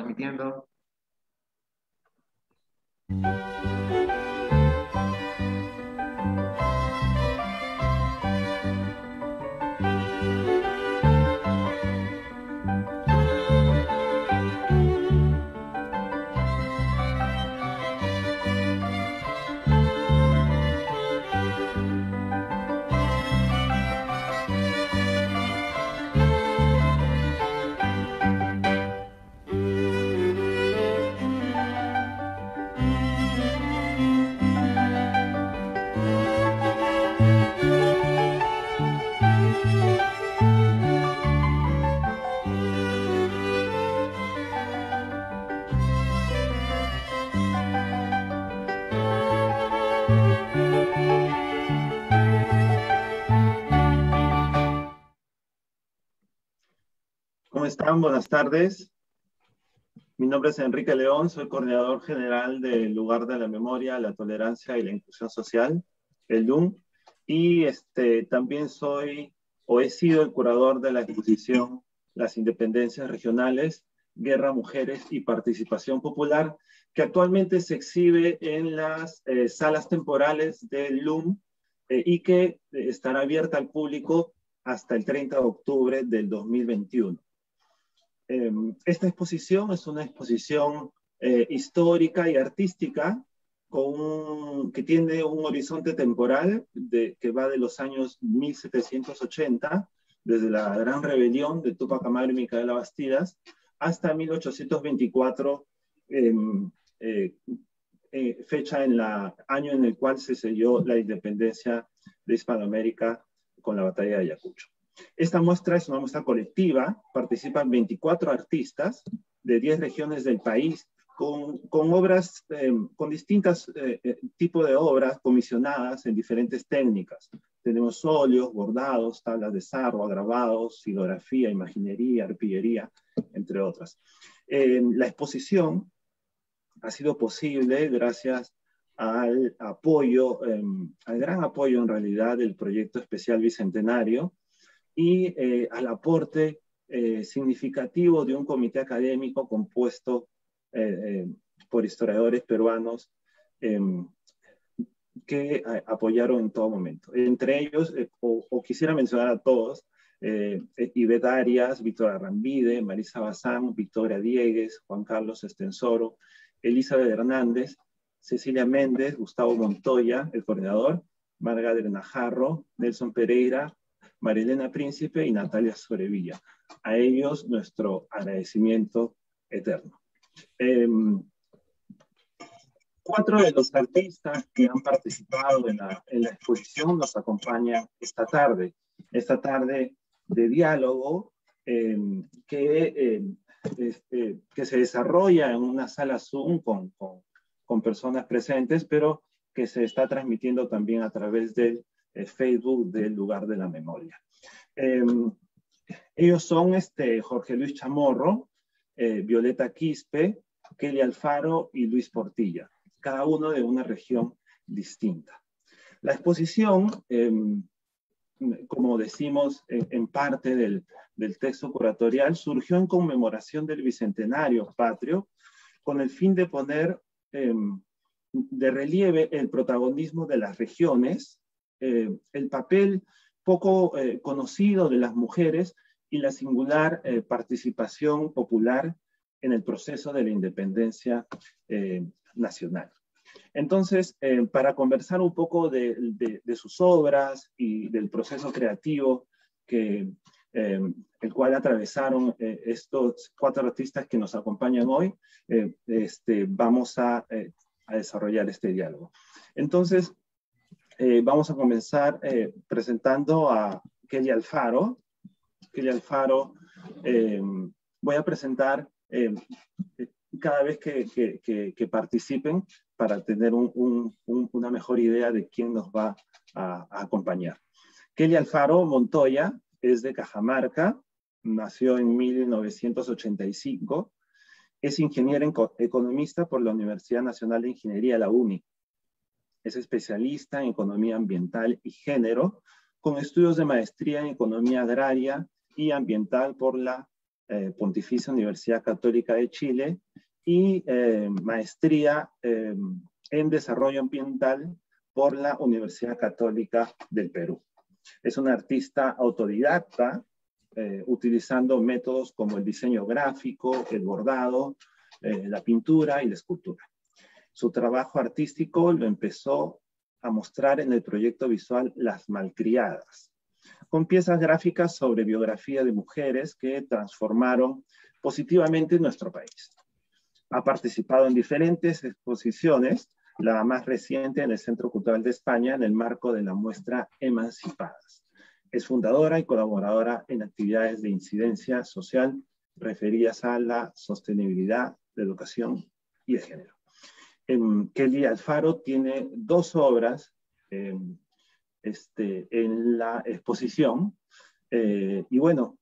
transmitiendo. Están? Buenas tardes. Mi nombre es Enrique León, soy coordinador general del Lugar de la Memoria, la Tolerancia y la Inclusión Social, el LUM, y este, también soy o he sido el curador de la exposición Las Independencias Regionales, Guerra, Mujeres y Participación Popular, que actualmente se exhibe en las eh, salas temporales del LUM eh, y que eh, estará abierta al público hasta el 30 de octubre del 2021. Em, esta exposición es una exposición eh, histórica y artística que tiene un horizonte temporal que va de los años 1780, desde la Gran Rebelión de Tupac Amaru y Micaela Bastidas, hasta 1824, em, eh, eh, fecha en la año en el cual se selló la independencia de Hispanoamérica con la batalla de Ayacucho. Esta muestra es una muestra colectiva, participan 24 artistas de 10 regiones del país con, con obras, eh, con distintos eh, eh, tipos de obras comisionadas en diferentes técnicas. Tenemos óleos, bordados, tablas de sarro, grabados, silografía, imaginería, arpillería, entre otras. la exposición ha sido posible gracias al apoyo, em, al gran apoyo en realidad del proyecto especial bicentenario y eh, al aporte eh, significativo de un comité académico compuesto eh, por historiadores peruanos que apoyaron en todo momento. Entre ellos, o, quisiera mencionar a todos, Ivette Arias, Víctor Arrambide, Marisa Bazán, Victoria Diegues, Juan Carlos Estensoro, Elizabeth Hernández, Cecilia Méndez, Gustavo Montoya, el coordinador, Margaret Najarro, Nelson Pereira, Marilena Príncipe y Natalia Sorevilla. A ellos nuestro agradecimiento eterno. Em, cuatro de los artistas que han participado en la, exposición nos acompañan esta tarde, esta tarde de diálogo em, que, em, este, que se desarrolla en una sala Zoom con, con, con personas presentes, pero que se está transmitiendo también a través del Facebook del lugar de la memoria. Em, ellos son este, Jorge Luis Chamorro, eh, Violeta Quispe, Kelly Alfaro y Luis Portilla, cada uno de una región distinta. La exposición, em, como decimos en, parte del, del, texto curatorial, surgió en conmemoración del Bicentenario Patrio, con el fin de poner em, de relieve el protagonismo de las regiones eh, el papel poco eh, conocido de las mujeres y la singular eh, participación popular en el proceso de la independencia nacional. Entonces, para conversar un poco de, sus obras y del proceso creativo que, el cual atravesaron estos cuatro artistas que nos acompañan hoy, este, vamos a, a desarrollar este diálogo. Entonces, eh, vamos a comenzar eh, presentando a Kelly Alfaro. Kelly Alfaro, eh, voy a presentar cada vez que, participen para tener una mejor idea de quién nos va a, a, acompañar. Kelly Alfaro Montoya es de Cajamarca, nació en 1985, es ingeniera economista por la Universidad Nacional de Ingeniería, la UNI. Es especialista en economía ambiental y género, con estudios de maestría en economía agraria y ambiental por la Pontificia Universidad Católica de Chile y maestría en Desarrollo Ambiental por la Universidad Católica del Perú. Es una artista autodidacta, eh, utilizando métodos como el diseño gráfico, el bordado, eh, la pintura y la escultura. Su trabajo artístico lo empezó a mostrar en el proyecto visual Las Malcriadas, con piezas gráficas sobre biografía de mujeres que transformaron positivamente nuestro país. Ha participado en diferentes exposiciones la más reciente en el Centro Cultural de España en el marco de la muestra Emancipadas. Es fundadora y colaboradora en actividades de incidencia social referidas a la sostenibilidad, de educación y de género. Kelly Alfaro tiene dos obras em, este, en la exposición. Eh, y bueno,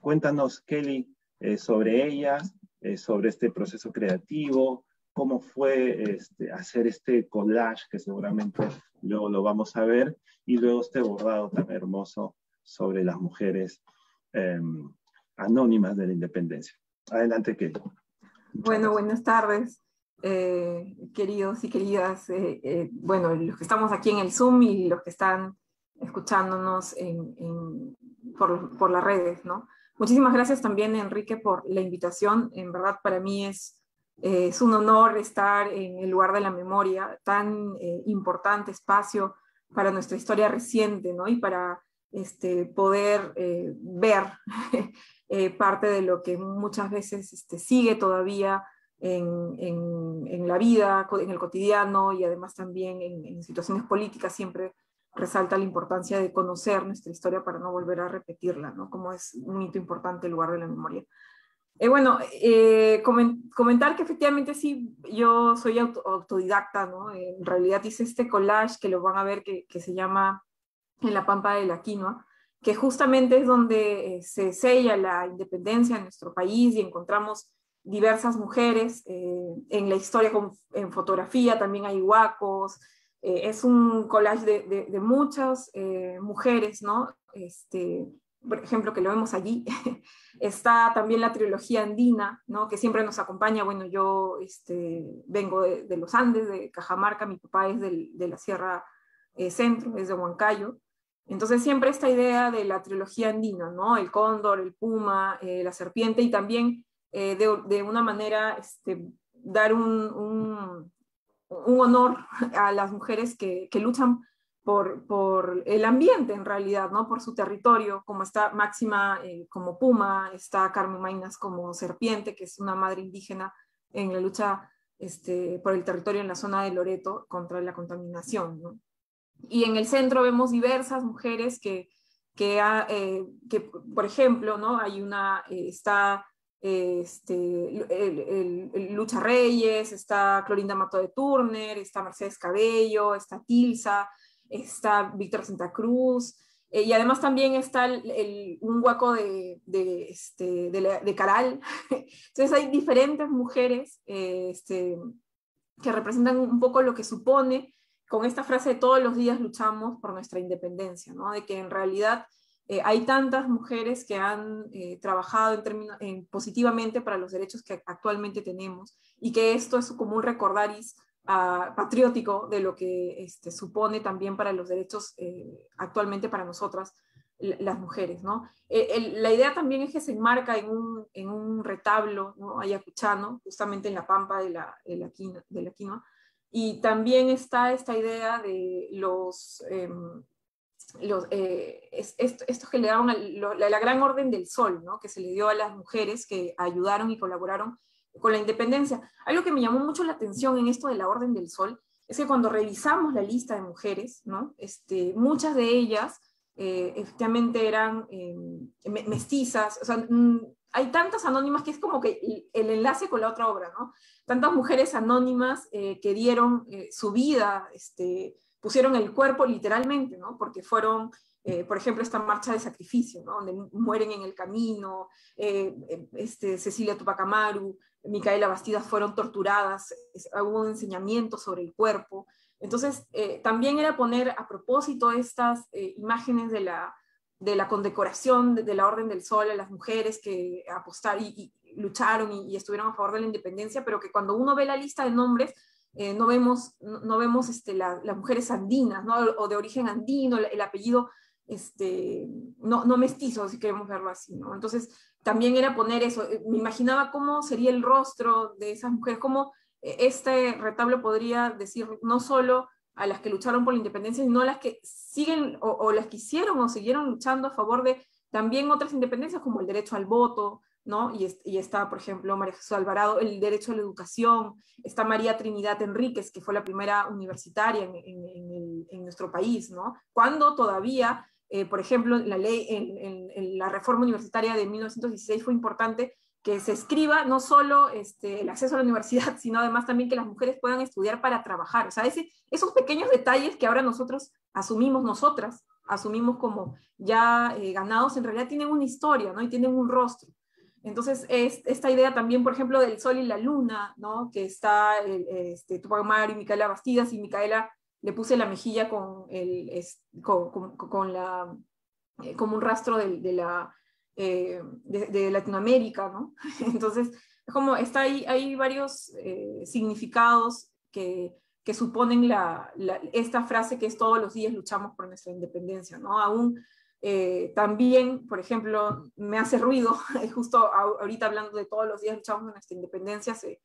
cuéntanos, Kelly, eh, sobre ellas, eh, sobre este proceso creativo, cómo fue este, hacer este collage, que seguramente luego lo vamos a ver, y luego este bordado tan hermoso sobre las mujeres em, anónimas de la independencia. Adelante, Kelly. Bueno, buenas tardes, eh, queridos y queridas. Eh, eh, bueno, los que estamos aquí en el Zoom y los que están escuchándonos por, por las redes, ¿no? Muchísimas gracias también, Enrique, por la invitación. En verdad, para mí es es un honor estar en el lugar de la memoria, tan eh, importante espacio para nuestra historia reciente, ¿no? Y para este, poder eh, ver eh, parte de lo que muchas veces este, sigue todavía en, en, la vida, en el cotidiano y además también en, en situaciones políticas siempre resalta la importancia de conocer nuestra historia para no volver a repetirla, ¿no? Como es un hito importante el lugar de la memoria. Eh, bueno, eh, comentar que efectivamente sí, yo soy autodidacta, ¿no? En realidad hice este collage que lo van a ver que, se llama En la Pampa de la Quinoa, que justamente es donde eh, se sella la independencia en nuestro país y encontramos diversas mujeres en la historia, en fotografía también hay huacos, es un collage de, de muchas mujeres, ¿no? Este, por ejemplo, que lo vemos allí, está también la trilogía andina, ¿no? que siempre nos acompaña. Bueno, yo este, vengo de, los Andes, de Cajamarca, mi papá es de la Sierra eh, Centro, es de Huancayo. Entonces siempre esta idea de la trilogía andina, ¿no? el cóndor, el puma, eh, la serpiente y también eh, de, una manera este, dar un, un, honor a las mujeres que, que luchan por, el ambiente en realidad, ¿no? Por su territorio, como está Máxima eh, como puma, está Carmen Mainas como serpiente, que es una madre indígena en la lucha este, por el territorio en la zona de Loreto contra la contaminación, ¿no? Y en el centro vemos diversas mujeres que, que, eh, que por ejemplo, ¿no? Hay una, está este, el, Lucha Reyes, está Clorinda Mato de Turner, está Mercedes Cabello, está Tilsa, está Víctor Santa Cruz, eh, y además también está el, un hueco de, de, este, de, Caral. Entonces hay diferentes mujeres eh, este, que representan un poco lo que supone con esta frase de todos los días luchamos por nuestra independencia, ¿no? de que en realidad eh, hay tantas mujeres que han trabajado en en, positivamente para los derechos que actualmente tenemos y que esto es como un recordaris patriótico de lo que este, supone también para los derechos eh, actualmente para nosotras, las mujeres. ¿no? Eh, la idea también es que se enmarca en un, en un retablo ¿no? ayacuchano, justamente en la pampa de la, de la, de la quinoa, y también está esta idea de los... Los, eh, esto, que le daban la, gran orden del sol, ¿no? que se le dio a las mujeres que ayudaron y colaboraron con la independencia. Algo que me llamó mucho la atención en esto de la Orden del Sol es que cuando revisamos la lista de mujeres, este, muchas de ellas eh, efectivamente eran eh, mestizas, mm, hay tantas anónimas que es como que el, enlace con la otra obra, ¿no? Tantas mujeres anónimas eh, que dieron su vida, este, pusieron el cuerpo literalmente, ¿no? Porque fueron por ejemplo, esta marcha de sacrificio, ¿no? donde mueren en el camino, este, Cecilia Tupac Amaru, Micaela Bastidas fueron torturadas, hubo un enseñamiento sobre el cuerpo. Entonces, eh, también era poner a propósito estas eh, imágenes de la, de la condecoración de, la Orden del Sol a las mujeres que apostaron y, lucharon y, estuvieron a favor de la independencia, pero que cuando uno ve la lista de nombres, eh, no vemos, no, vemos este, las mujeres andinas, ¿no? o de origen andino, el, apellido este, no, no, mestizo, si queremos verlo así. ¿no? Entonces, también era poner eso, eh, me imaginaba cómo sería el rostro de esas mujeres, cómo eh, este retablo podría decir no solo a las que lucharon por la independencia, sino a las que siguen o, las que hicieron o siguieron luchando a favor de también otras independencias como el derecho al voto, ¿no? Y, y, está, por ejemplo, María Jesús Alvarado, el derecho a la educación, está María Trinidad Enríquez, que fue la primera universitaria en, nuestro país, ¿no? Cuando todavía, eh, por ejemplo, la ley, en, la reforma universitaria de 1916 fue importante que se escriba no solo este, el acceso a la universidad, sino además también que las mujeres puedan estudiar para trabajar. O sea, esos pequeños detalles que ahora nosotros asumimos, nosotras, asumimos como ya eh, ganados, en realidad tienen una historia, ¿no? Y tienen un rostro. Entonces, es, esta idea también, por ejemplo, del sol y la luna, ¿no? Que está este, Tupac Amaru y Micaela Bastidas, y Micaela le puse la mejilla con, el, con, con, la, eh, como un rastro de la eh, de, Latinoamérica, ¿no? Entonces, como está ahí, hay varios eh, significados que, que suponen la, esta frase que es todos los días luchamos por nuestra independencia, ¿no? Aún eh, también, por ejemplo, me hace ruido, justo ahorita hablando de todos los días luchamos por nuestra independencia, hace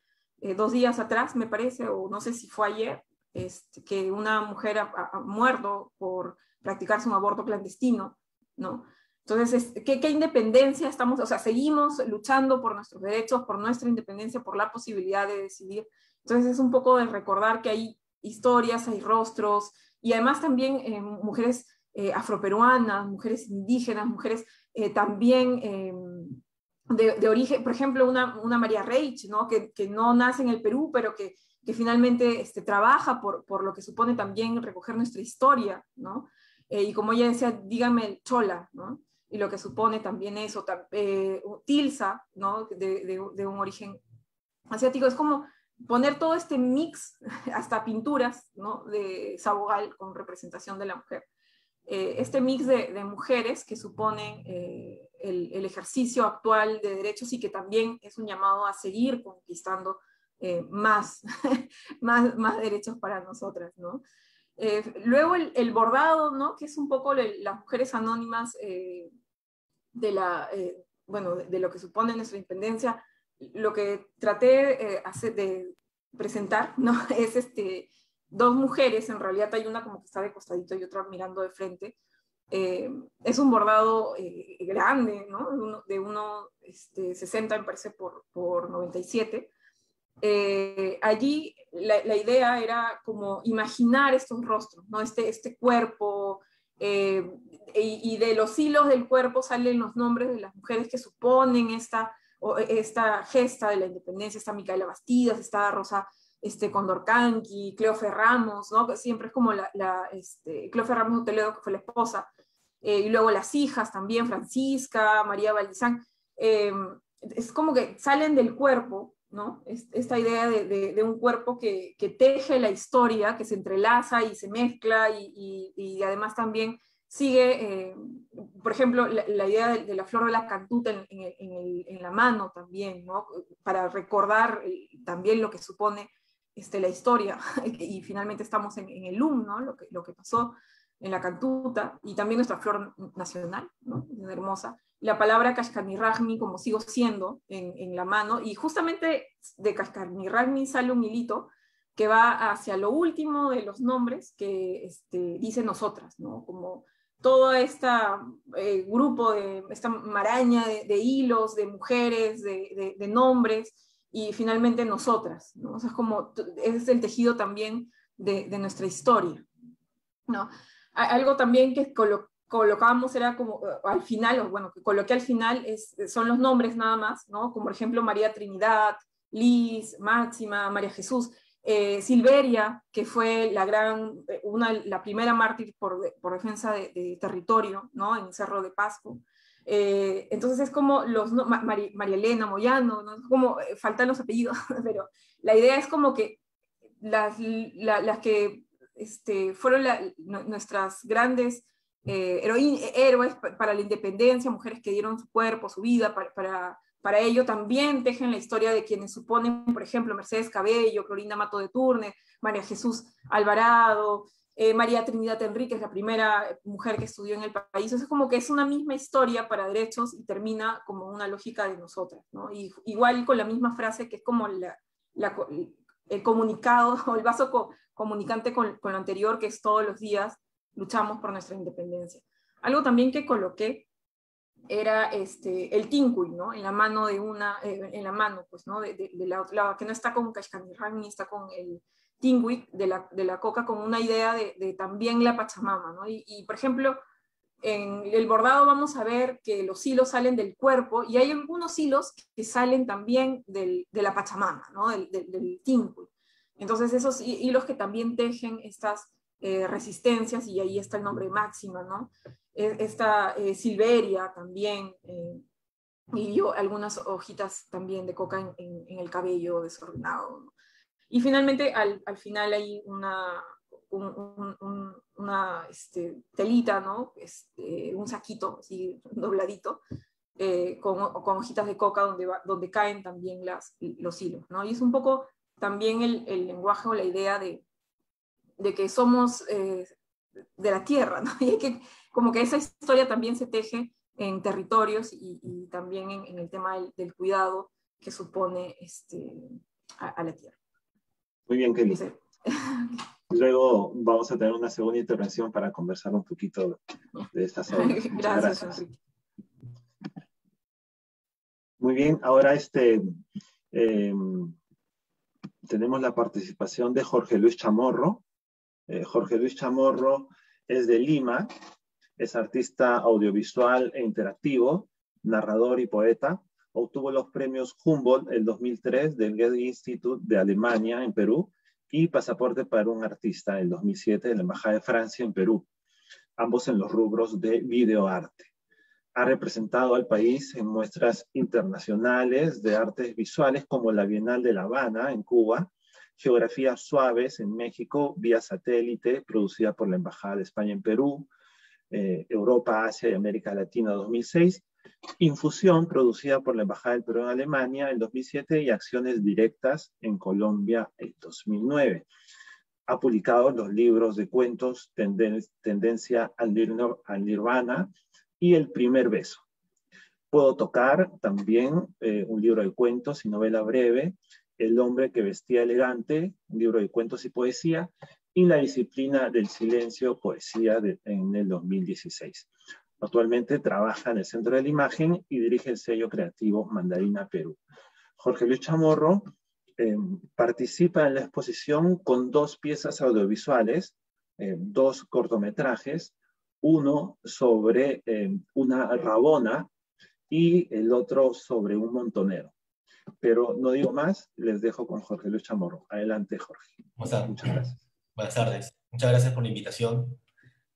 dos días atrás, me parece, o no sé si fue ayer, este, que una mujer ha, ha muerto por practicarse un aborto clandestino, ¿no? Entonces, ¿qué, ¿qué, independencia estamos? O sea, seguimos luchando por nuestros derechos, por nuestra independencia, por la posibilidad de decidir. Entonces, es un poco de recordar que hay historias, hay rostros, y además también eh, mujeres eh, afroperuanas, mujeres indígenas, mujeres eh, también em, de, de, origen, por ejemplo, una, una María Reich, ¿no? Que, que, no nace en el Perú, pero que, que finalmente este, trabaja por, por, lo que supone también recoger nuestra historia, ¿no? y como ella decía, dígame chola, ¿no? y lo que supone también eso, eh, Tilsa, ¿no? De, de, un origen asiático, es como poner todo este mix, hasta pinturas, ¿no? De Sabogal con representación de la mujer. Eh, este mix de, de, mujeres que suponen eh, el, el, ejercicio actual de derechos y que también es un llamado a seguir conquistando más, más, más derechos para nosotras, ¿no? luego el, el, bordado, ¿no? que es un poco las mujeres anónimas de, la, eh, bueno, de, lo que supone nuestra independencia, lo que traté eh, de presentar ¿no? es este, dos mujeres, en realidad hay una como que está de costadito y otra mirando de frente. Eh, es un bordado grande, ¿no? de 1,60 este, 60, me parece, por, por 97. allí la, la, idea era como imaginar estos rostros, ¿no? este, este cuerpo, eh, y, de los hilos del cuerpo salen los nombres de las mujeres que suponen esta, esta gesta de la independencia. Está Micaela Bastidas, está Rosa este, Condorcanqui, Cleo Ferramos, ¿no? que siempre es como la, la este, Cleo Ferramos Toledo, que fue la esposa, eh, y luego las hijas también, Francisca, María Valdizán, eh, es como que salen del cuerpo, ¿no? Esta idea de, un cuerpo que, teje la historia, que se entrelaza y se mezcla y, además también sigue, eh, por ejemplo, la, idea de, la flor de la cantuta en, la mano también, ¿no? Para recordar eh, también lo que supone este, la historia y finalmente estamos en, el LUM, ¿no? Lo que, lo que pasó en la cantuta y también nuestra flor nacional, ¿no? hermosa la palabra Kashkaniragmi como sigo siendo en, la mano, y justamente de Kashkaniragmi sale un hilito que va hacia lo último de los nombres que este, dice nosotras, ¿no? Como todo este grupo, de, esta maraña de, hilos, de mujeres, de, nombres, y finalmente nosotras, es como, es el tejido también de, nuestra historia, ¿no? Algo también que colo colocábamos era como eh, al final, o bueno, que coloqué al final es, son los nombres nada más, ¿no? Como por ejemplo María Trinidad, Liz, Máxima, María Jesús, eh, Silveria, que fue la gran, eh, una, la primera mártir por, por defensa de, territorio, ¿no? En Cerro de Pasco. Entonces es como los, María, Elena Moyano, ¿no? como faltan los apellidos, pero la idea es como que las, las que este, fueron nuestras grandes héroes para la independencia, mujeres que dieron su cuerpo, su vida para, para, para, ello. También tejen la historia de quienes suponen, por ejemplo, Mercedes Cabello, Clorinda Mato de Turne, María Jesús Alvarado, eh, María Trinidad Enríquez, la primera mujer que estudió en el país. es como que es una misma historia para derechos y termina como una lógica de nosotras. ¿no? Y, igual con la misma frase que es como la, el comunicado o el vaso comunicante con, con, lo anterior, que es todos los días luchamos por nuestra independencia. Algo también que coloqué era este, el tincuy, ¿no? En la mano de una, eh, en la mano, pues, ¿no? De, de, la, que no está con Kashkamirhan ni está con el, Tingui de la, de la coca con una idea de, también la Pachamama, ¿no? Y, por ejemplo, en el bordado vamos a ver que los hilos salen del cuerpo y hay algunos hilos que salen también del, de la Pachamama, ¿no? Del, del, Entonces esos hilos que también tejen estas eh, resistencias y ahí está el nombre máxima, ¿no? E, esta eh, silveria también, eh, y yo algunas hojitas también de coca en el cabello desordenado, ¿no? Y finalmente, al, al final hay una, un, un, una este, telita, ¿no? Este, un saquito así dobladito, eh, con, con, hojitas de coca donde, va, donde caen también las, los hilos, ¿no? Y es un poco también el, el lenguaje o la idea de, de que somos eh, de la tierra, ¿no? Y que, como que esa historia también se teje en territorios y, también en, el tema del, cuidado que supone este, a la tierra. Muy bien, Kelly. Luego vamos a tener una segunda intervención para conversar un poquito de estas obras. Gracias, gracias. Muy bien, ahora este, eh, tenemos la participación de Jorge Luis Chamorro. Eh, Jorge Luis Chamorro es de Lima, es artista audiovisual e interactivo, narrador y poeta obtuvo los premios Humboldt en 2003 del Goethe Institute de Alemania en Perú y Pasaporte para un Artista en 2007 de la Embajada de Francia en Perú, ambos en los rubros de videoarte. Ha representado al país en muestras internacionales de artes visuales como la Bienal de La Habana en Cuba, Geografías Suaves en México vía satélite, producida por la Embajada de España en Perú, eh, Europa, Asia y América Latina 2006, Infusión, producida por la Embajada del Perú en Alemania en 2007 y Acciones Directas en Colombia en 2009. Ha publicado los libros de cuentos Tenden Tendencia al, Nirvana y El Primer Beso. Puedo tocar también eh, un libro de cuentos y novela breve, El hombre que vestía elegante, un libro de cuentos y poesía, y La disciplina del silencio, poesía de, en el 2016. Actualmente trabaja en el Centro de la Imagen y dirige el sello creativo Mandarina Perú. Jorge Luis Chamorro eh, participa en la exposición con dos piezas audiovisuales, eh, dos cortometrajes, uno sobre eh, una rabona y el otro sobre un montonero. Pero no digo más, les dejo con Jorge Luis Chamorro. Adelante, Jorge. Muchas gracias. Buenas tardes. Muchas gracias por la invitación.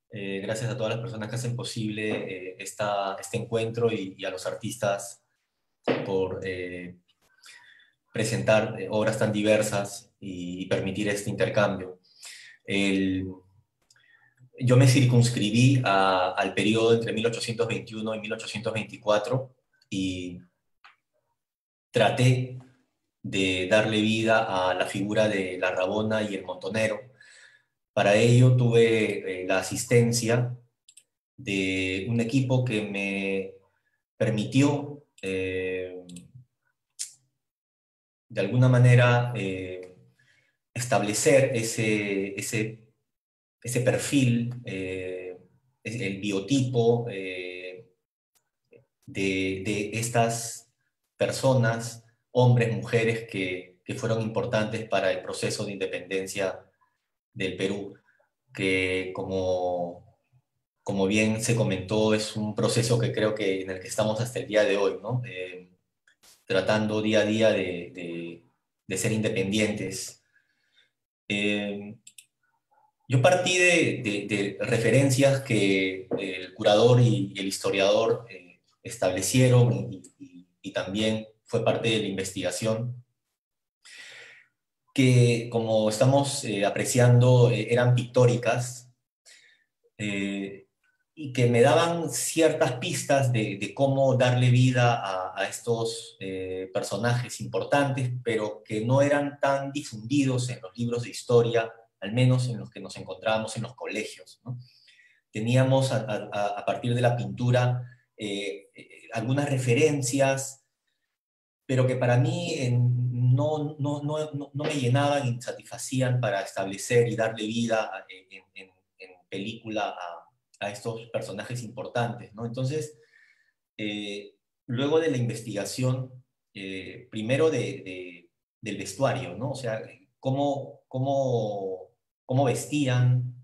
Eh, gracias a todas las personas que hacen posible eh, este encuentro y, a los artistas por eh, presentar obras tan diversas y, permitir este intercambio. Yo me circunscribí al periodo entre 1821 y 1824 y traté de darle vida a la figura de la Rabona y el Montonero, para ello tuve eh, la asistencia de un equipo que me permitió eh, de alguna manera eh, establecer ese, ese, ese perfil, el biotipo de, de, estas personas, hombres, mujeres que, que fueron importantes para el proceso de independencia del Perú, que como, como bien se comentó, es un proceso que creo que en el que estamos hasta el día de hoy, ¿no? Eh, tratando día a día de, de, ser independientes. Eh, yo partí de, referencias que el curador y, el historiador eh, establecieron y, también fue parte de la investigación que, como estamos eh, apreciando, eh, eran pictóricas. Eh, y que me daban ciertas pistas de, cómo darle vida a, estos personajes importantes, pero que no eran tan difundidos en los libros de historia, al menos en los que nos encontrábamos en los colegios. Teníamos a, partir de la pintura algunas referencias, pero que para mí no, no, no, no, me llenaban y satisfacían para establecer y darle vida en, en, película a estos personajes importantes, ¿no? Entonces, eh, luego de la investigación, eh, primero de, del vestuario, ¿no? O sea, cómo, cómo, cómo vestían,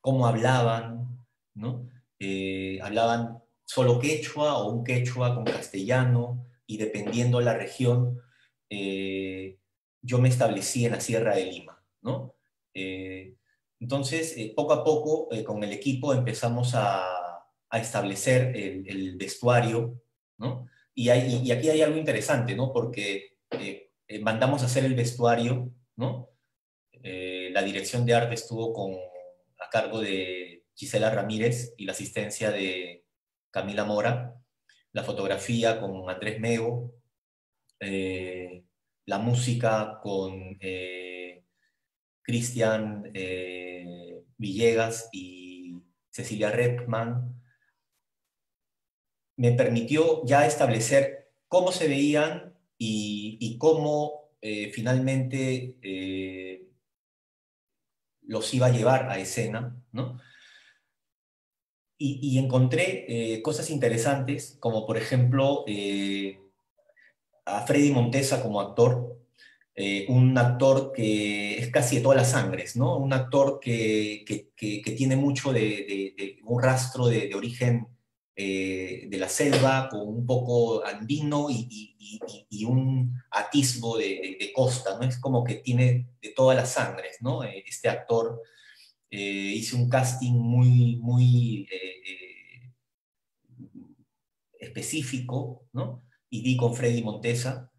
cómo hablaban, ¿no? Eh, hablaban solo quechua o un quechua con castellano, y dependiendo de la región, yo me establecí en la Sierra de Lima, ¿no? Entonces, eh, poco a poco, eh, con el equipo empezamos a, establecer el, vestuario, ¿no? Y, y, aquí hay algo interesante, ¿no? Porque eh, mandamos a hacer el vestuario, ¿no? la dirección de arte estuvo con, a cargo de Gisela Ramírez y la asistencia de Camila Mora, la fotografía con Andrés Mego, la música con Cristian eh, Villegas y Cecilia Redman, me permitió ya establecer cómo se veían y, cómo eh, finalmente eh, los iba a llevar a escena, ¿no? Y, encontré cosas interesantes, como por ejemplo a Freddy Montesa como actor, eh, un actor que es casi de todas las sangres, ¿no? Un actor que, tiene mucho de, un rastro de, origen eh, de la selva, con un poco andino y, un atisbo de, costa, ¿no? Es como que tiene de todas las sangres, ¿no? Eh, este actor hizo un casting muy, muy específico, ¿no? Y di con Freddy Montesa,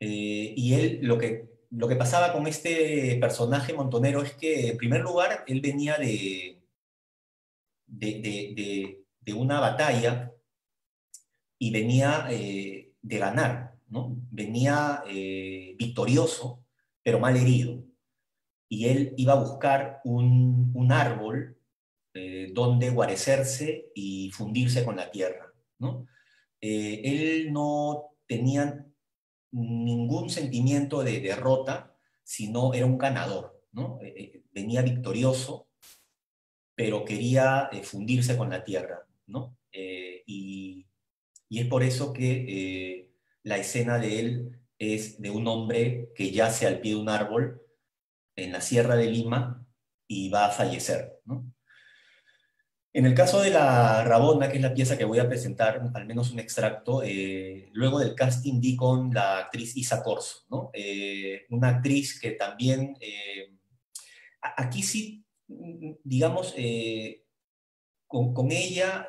eh, y él, lo que, lo que pasaba con este personaje montonero es que, en primer lugar, él venía de, de, de, una batalla y venía eh, de ganar, ¿no? Venía eh, victorioso, pero mal herido. Y él iba a buscar un, un árbol donde guarecerse y fundirse con la tierra, ¿no? Él no tenía ningún sentimiento de derrota, sino era un ganador. Eh, eh, venía victorioso, pero quería eh, fundirse con la tierra, y, es por eso que la escena de él es de un hombre que yace al pie de un árbol en la Sierra de Lima y va a fallecer. En el caso de la Rabona, que es la pieza que voy a presentar, al menos un extracto, eh, luego del casting di con la actriz Isa Corso, ¿no? Eh, una actriz que también, eh, aquí sí, digamos, con, con, ella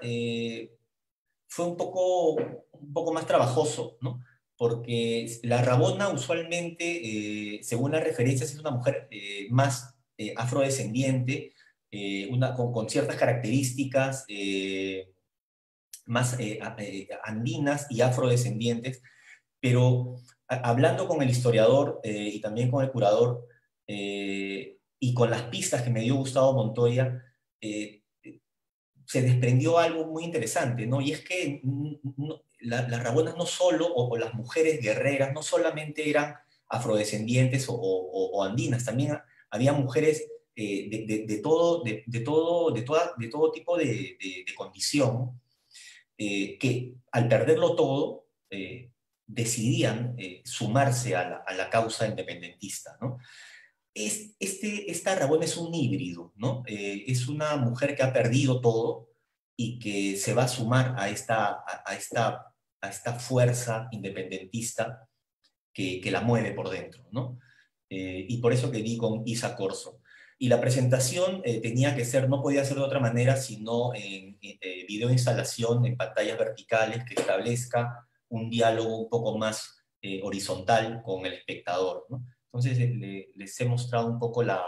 fue un poco, un poco más trabajoso, ¿no? porque la Rabona usualmente, según las referencias, es una mujer más afrodescendiente, eh, una, con, ciertas características eh, más eh, andinas y afrodescendientes, pero hablando con el historiador y también con el curador y con las pistas que me dio Gustavo Montoya, se desprendió algo muy interesante, ¿no? Y es que las rabonas no solo, o, las mujeres guerreras, no solamente eran afrodescendientes o, o andinas, también había mujeres eh, de, todo, de, todo, de, toda, de todo tipo de, condición, eh, que al perderlo todo, eh, decidían sumarse a la, causa independentista. ¿no? Es, este, esta Rabón es un híbrido, ¿no? es una mujer que ha perdido todo y que se va a sumar a esta, a, esta, a esta fuerza independentista que, que, la mueve por dentro. ¿no? y por eso que di con Isa Corso. Y la presentación eh, tenía que ser, no podía ser de otra manera, sino en, eh, video instalación en pantallas verticales que establezca un diálogo un poco más eh, horizontal con el espectador. Entonces les he mostrado un poco la,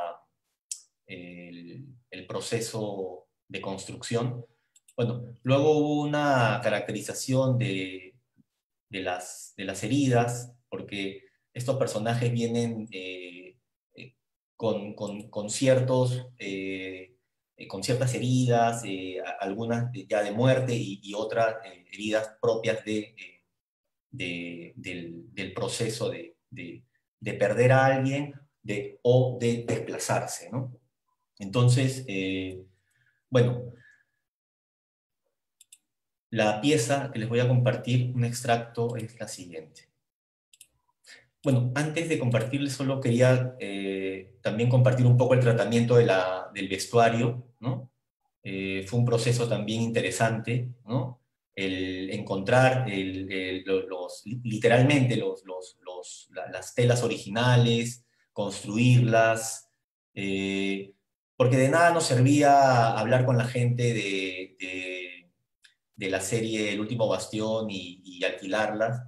el, proceso de construcción. Bueno, luego hubo una caracterización de, de, las, de las heridas, porque estos personajes vienen con, con, ciertos, eh, con ciertas heridas, algunas ya de muerte y, otras heridas propias de, de del, proceso de, de, perder a alguien o de desplazarse. Entonces, bueno, la pieza que les voy a compartir, un extracto, es la siguiente. Bueno, antes de compartirles, solo quería eh, también compartir un poco el tratamiento de la, del vestuario, ¿no? Eh, fue un proceso también interesante. El encontrar literalmente los, las telas originales, construirlas, eh, porque de nada nos servía hablar con la gente de de la serie El último bastión y, alquilarlas,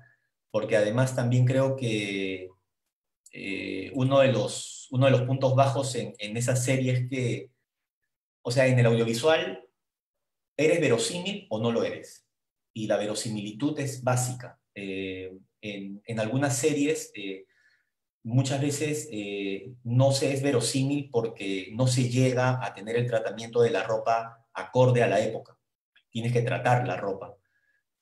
porque además también creo que eh, uno, de los, uno de los puntos bajos en, esa serie es que, o sea, en el audiovisual, ¿eres verosímil o no lo eres? Y la verosimilitud es básica. Eh, en, algunas series, eh, muchas veces no se es verosímil porque no se llega a tener el tratamiento de la ropa acorde a la época tienes que tratar la ropa.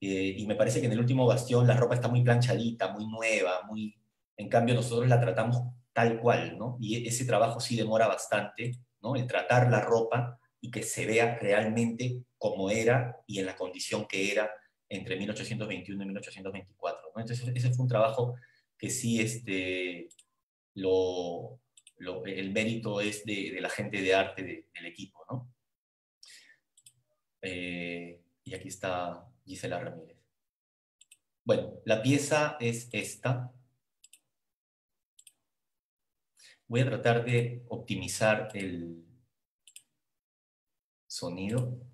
Eh, y me parece que en el último bastión la ropa está muy planchadita, muy nueva, muy... En cambio nosotros la tratamos tal cual, ¿no? Y ese trabajo sí demora bastante, ¿no? El tratar la ropa y que se vea realmente como era y en la condición que era entre 1821 y 1824, ¿no? Entonces ese fue un trabajo que sí, este, lo, el mérito es de, la gente de arte del equipo, ¿no? Eh, y aquí está Gisela Ramírez. Bueno, la pieza es esta. Voy a tratar de optimizar el sonido.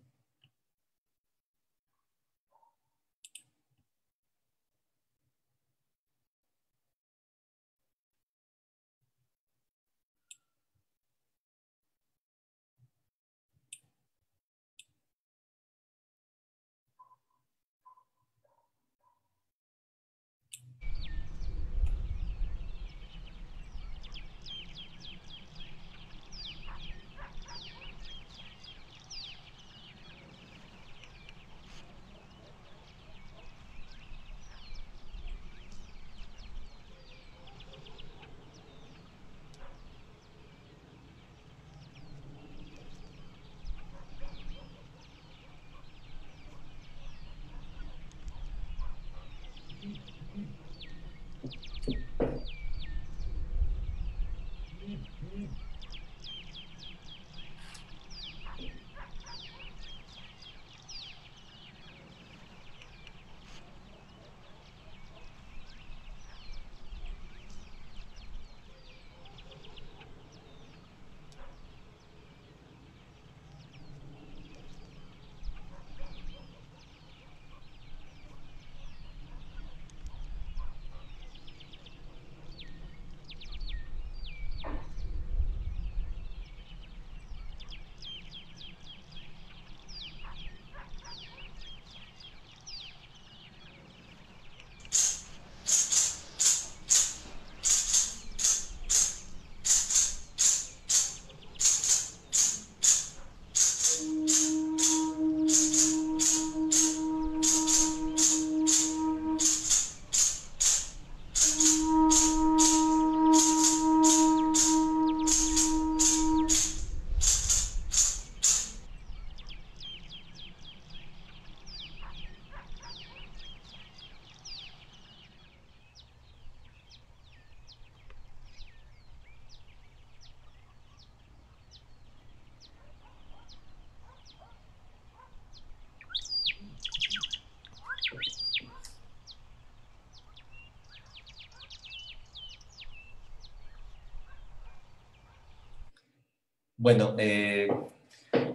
Bueno, eh,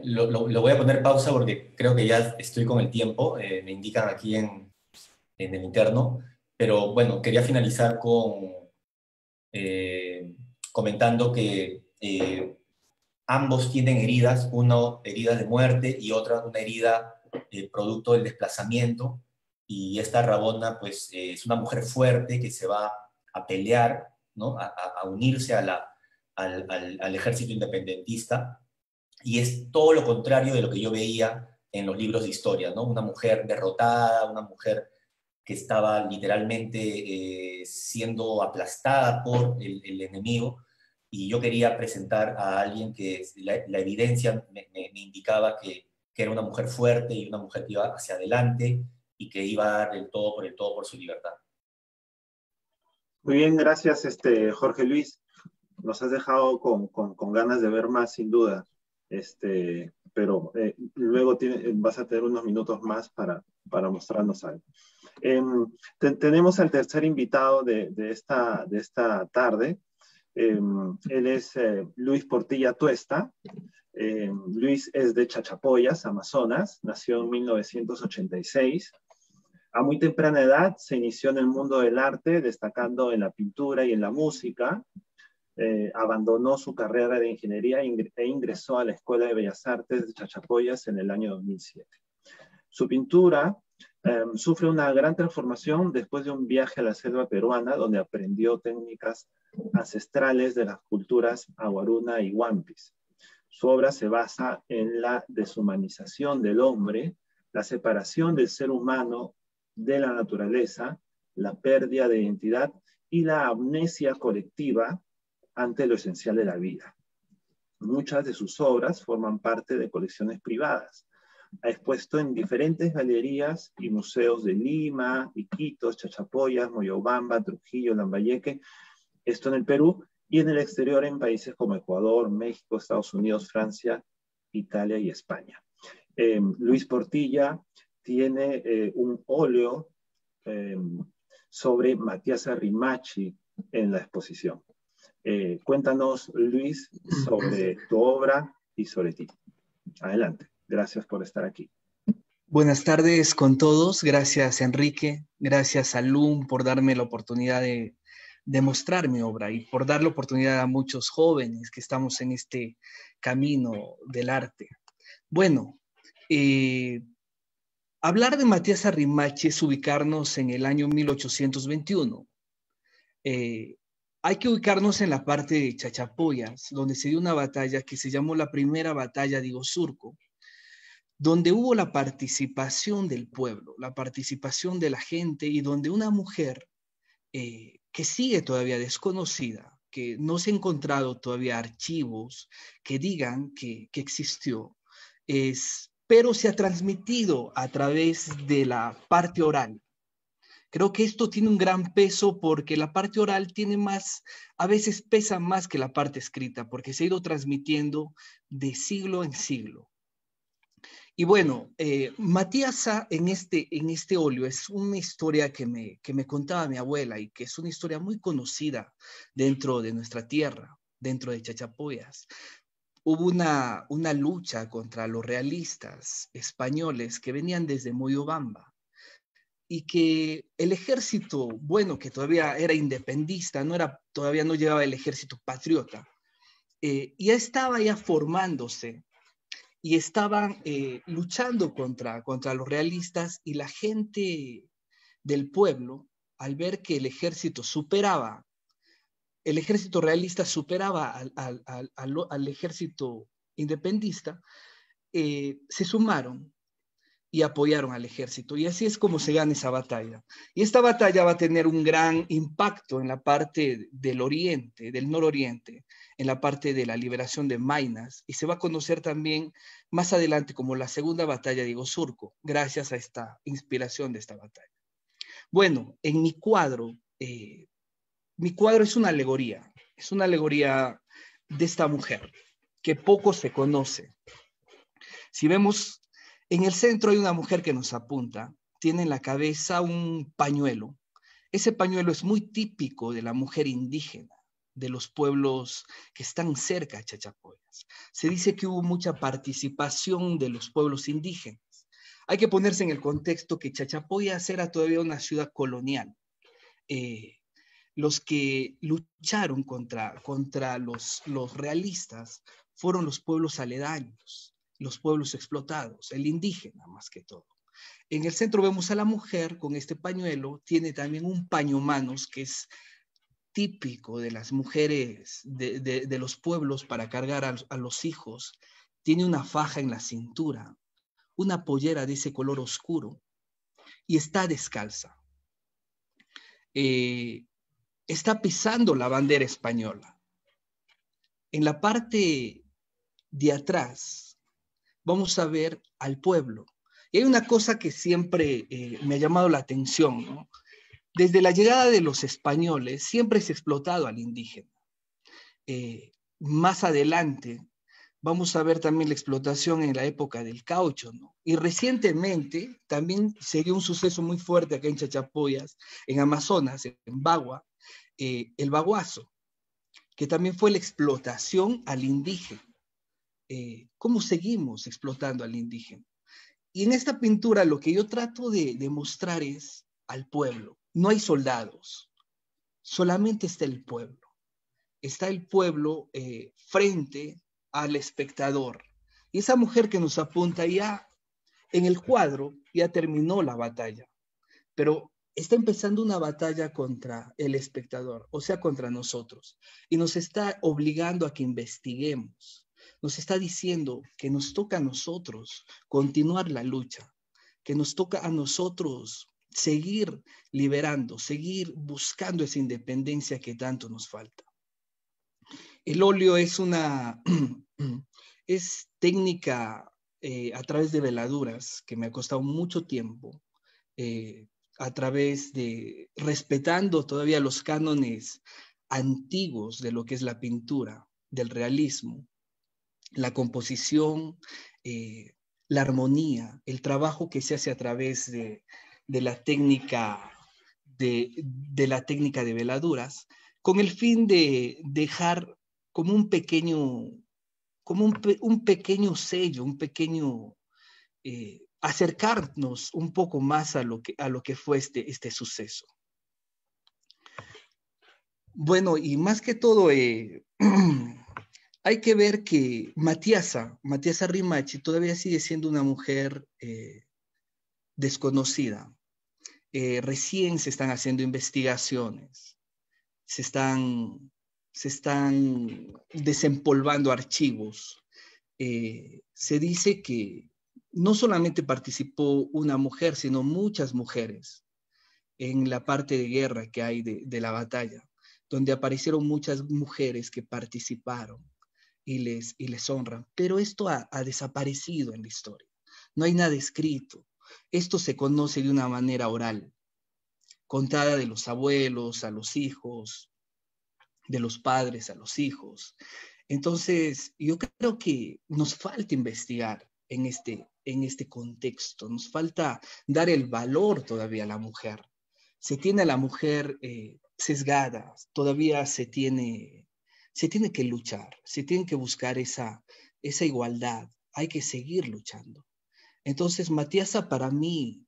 lo, voy a poner pausa porque creo que ya estoy con el tiempo, eh, me indican aquí en, el interno, pero bueno, quería finalizar con eh, comentando que ambos tienen heridas, una herida de muerte y otra una herida eh, producto del desplazamiento. Y esta Rabona, pues, eh, es una mujer fuerte que se va a pelear, ¿no? a, unirse a la, al, al, ejército independentista. Y es todo lo contrario de lo que yo veía en los libros de historia, ¿no? Una mujer derrotada, una mujer que estaba literalmente eh, siendo aplastada por el, enemigo y yo quería presentar a alguien que la, evidencia me, indicaba que, que, era una mujer fuerte y una mujer que iba hacia adelante y que iba a dar todo por el todo por su libertad. Muy bien, gracias este, Jorge Luis. Nos has dejado con, con, ganas de ver más, sin duda. Este, pero eh, luego tiene, vas a tener unos minutos más para, para mostrarnos algo. Em, tenemos al tercer invitado de, de, esta, de esta tarde, Em, él es eh, Luis Portilla Tuesta. Em, Luis es de Chachapoyas, Amazonas, nació en 1986. A muy temprana edad se inició en el mundo del arte, destacando en la pintura y en la música. Eh, abandonó su carrera de ingeniería e ingresó a la Escuela de Bellas Artes de Chachapoyas en el año 2007. Su pintura em, sufre una gran transformación después de un viaje a la selva peruana, donde aprendió técnicas ancestrales de las culturas aguaruna y Wampis. Su obra se basa en la deshumanización del hombre, la separación del ser humano de la naturaleza, la pérdida de identidad y la amnesia colectiva ante lo esencial de la vida. Muchas de sus obras forman parte de colecciones privadas. Ha expuesto en diferentes galerías y museos de Lima, Iquitos, Chachapoyas, Moyobamba, Trujillo, Lambayeque esto en el Perú y en el exterior en países como Ecuador, México, Estados Unidos, Francia, Italia y España. Em, Luis Portilla tiene eh, un óleo em, sobre Matías Arrimachi en la exposición. Eh, cuéntanos, Luis, sobre tu obra y sobre ti. Adelante. Gracias por estar aquí. Buenas tardes con todos. Gracias, Enrique. Gracias a LUM por darme la oportunidad de demostrar mi obra y por dar la oportunidad a muchos jóvenes que estamos en este camino del arte. Bueno, eh, hablar de Matías Arrimache es ubicarnos en el año 1821. Eh, hay que ubicarnos en la parte de Chachapoyas, donde se dio una batalla que se llamó la primera batalla de Surco, donde hubo la participación del pueblo, la participación de la gente y donde una mujer eh, que sigue todavía desconocida, que no se han encontrado todavía archivos que digan que, existió, es, pero se ha transmitido a través de la parte oral. Creo que esto tiene un gran peso porque la parte oral tiene más, a veces pesa más que la parte escrita, porque se ha ido transmitiendo de siglo en siglo. Y bueno, eh, Matías en este, en este óleo es una historia que me, que me contaba mi abuela y que es una historia muy conocida dentro de nuestra tierra, dentro de Chachapoyas. Hubo una, una lucha contra los realistas españoles que venían desde Moyobamba y que el ejército, bueno, que todavía era independista, no era, todavía no llevaba el ejército patriota, eh, ya estaba ya formándose y estaban eh, luchando contra, contra los realistas y la gente del pueblo, al ver que el ejército superaba, el ejército realista superaba al, al, al, ejército independista, eh, se sumaron y apoyaron al ejército. Y así es como se gana esa batalla. Y esta batalla va a tener un gran impacto en la parte del oriente, del nororiente, en la parte de la liberación de Mainas y se va a conocer también más adelante como la segunda batalla de Surco, gracias a esta inspiración de esta batalla. Bueno, en mi cuadro, eh, mi cuadro es una alegoría, es una alegoría de esta mujer que poco se conoce. Si vemos, en el centro hay una mujer que nos apunta, tiene en la cabeza un pañuelo. Ese pañuelo es muy típico de la mujer indígena de los pueblos que están cerca de Chachapoyas. Se dice que hubo mucha participación de los pueblos indígenas. Hay que ponerse en el contexto que Chachapoyas era todavía una ciudad colonial. Eh, los que lucharon contra, contra los realistas fueron los pueblos aledaños, los pueblos explotados, el indígena más que todo. En el centro vemos a la mujer con este pañuelo, tiene también un paño manos que es típico de las mujeres de, los pueblos para cargar a, los hijos. Tiene una faja en la cintura, una pollera de ese color oscuro y está descalza. Eh, está pisando la bandera española. En la parte de atrás vamos a ver al pueblo. Y hay una cosa que siempre eh, me ha llamado la atención. Desde la llegada de los españoles siempre se ha explotado al indígena. Eh, más adelante vamos a ver también la explotación en la época del caucho. Y recientemente también se dio un suceso muy fuerte acá en Chachapoyas, en Amazonas, en Bagua, eh, el baguazo, que también fue la explotación al indígena. Eh, ¿Cómo seguimos explotando al indígena? Y en esta pintura lo que yo trato de, demostrar es al pueblo. No hay soldados, solamente está el pueblo. Está el pueblo eh, frente al espectador. Y esa mujer que nos apunta ya en el cuadro ya terminó la batalla, pero está empezando una batalla contra el espectador, o sea, contra nosotros, y nos está obligando a que investiguemos. Nos está diciendo que nos toca a nosotros continuar la lucha, que nos toca a nosotros seguir liberando, seguir buscando esa independencia que tanto nos falta. El óleo es una es técnica eh, a través de veladuras que me ha costado mucho tiempo, eh, a través de respetando todavía los cánones antiguos de lo que es la pintura, del realismo, la composición, eh, la armonía, el trabajo que se hace a través de, la técnica de, de, la técnica de veladuras, con el fin de dejar como un pequeño, como un, pequeño sello, un pequeño, eh, acercarnos un poco más a lo que, a lo que fue este, este suceso. Bueno, y más que todo, eh, hay que ver que Matiasa, Matiasa Rimachi, todavía sigue siendo una mujer eh, desconocida. recién se están haciendo investigaciones, se están se están desempolvando archivos. Eh, se dice que no solamente participó una mujer, sino muchas mujeres en la parte de guerra que hay de, la batalla, donde aparecieron muchas mujeres que participaron y les, y les honran. Pero esto ha, desaparecido en la historia. No hay nada escrito. Esto se conoce de una manera oral, contada de los abuelos a los hijos, de los padres a los hijos. Entonces, yo creo que nos falta investigar en este, en este contexto, nos falta dar el valor todavía a la mujer. Se tiene a la mujer eh, sesgada, todavía se tiene, se tiene que luchar, se tiene que buscar esa, esa igualdad, hay que seguir luchando. Entonces, Matiasa para mí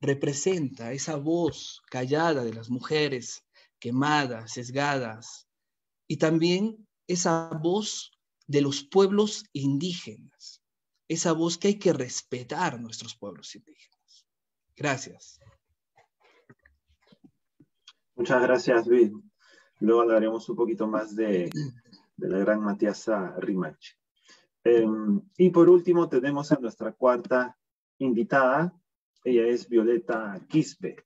representa esa voz callada de las mujeres quemadas, sesgadas, y también esa voz de los pueblos indígenas, esa voz que hay que respetar nuestros pueblos indígenas. Gracias. Muchas gracias, Luis. Luego hablaremos un poquito más de, la gran Matiasa Rimachi. Em, y por último tenemos a nuestra cuarta invitada. Ella es Violeta Quispe.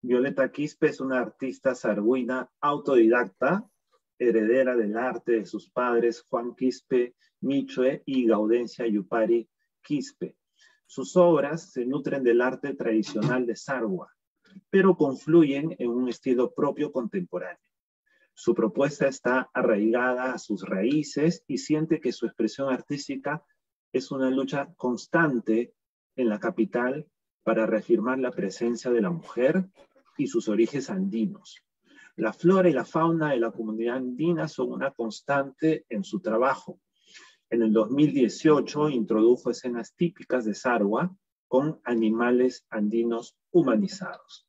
Violeta Quispe es una artista sarguina autodidacta heredera del arte de sus padres Juan Quispe Michue y Gaudencia Yupari Quispe. Sus obras se nutren del arte tradicional de Sarwa, pero confluyen en un estilo propio contemporáneo. Su propuesta está arraigada a sus raíces y siente que su expresión artística es una lucha constante en la capital para reafirmar la presencia de la mujer y sus orígenes andinos, la flora y la fauna de la comunidad andina son una constante en su trabajo. En el 2018 introdujo escenas típicas de Sarwa con animales andinos humanizados.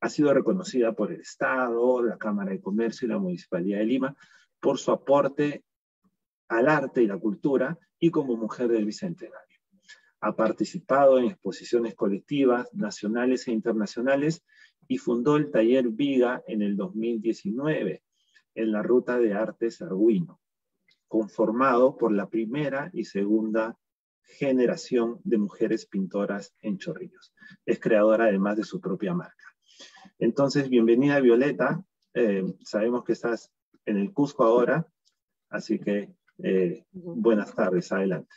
Ha sido reconocida por el Estado, la Cámara de Comercio y la Municipalidad de Lima por su aporte al arte y la cultura y como mujer del Bicentenario. Ha participado en exposiciones colectivas nacionales e internacionales y fundó el taller Viga en el 2019 en la Ruta de Artes Arguino, conformado por la primera y segunda generación de mujeres pintoras en Chorrillos. Es creadora además de su propia marca. Entonces, bienvenida Violeta. Eh, sabemos que estás en el Cusco ahora, así que eh, buenas tardes, adelante.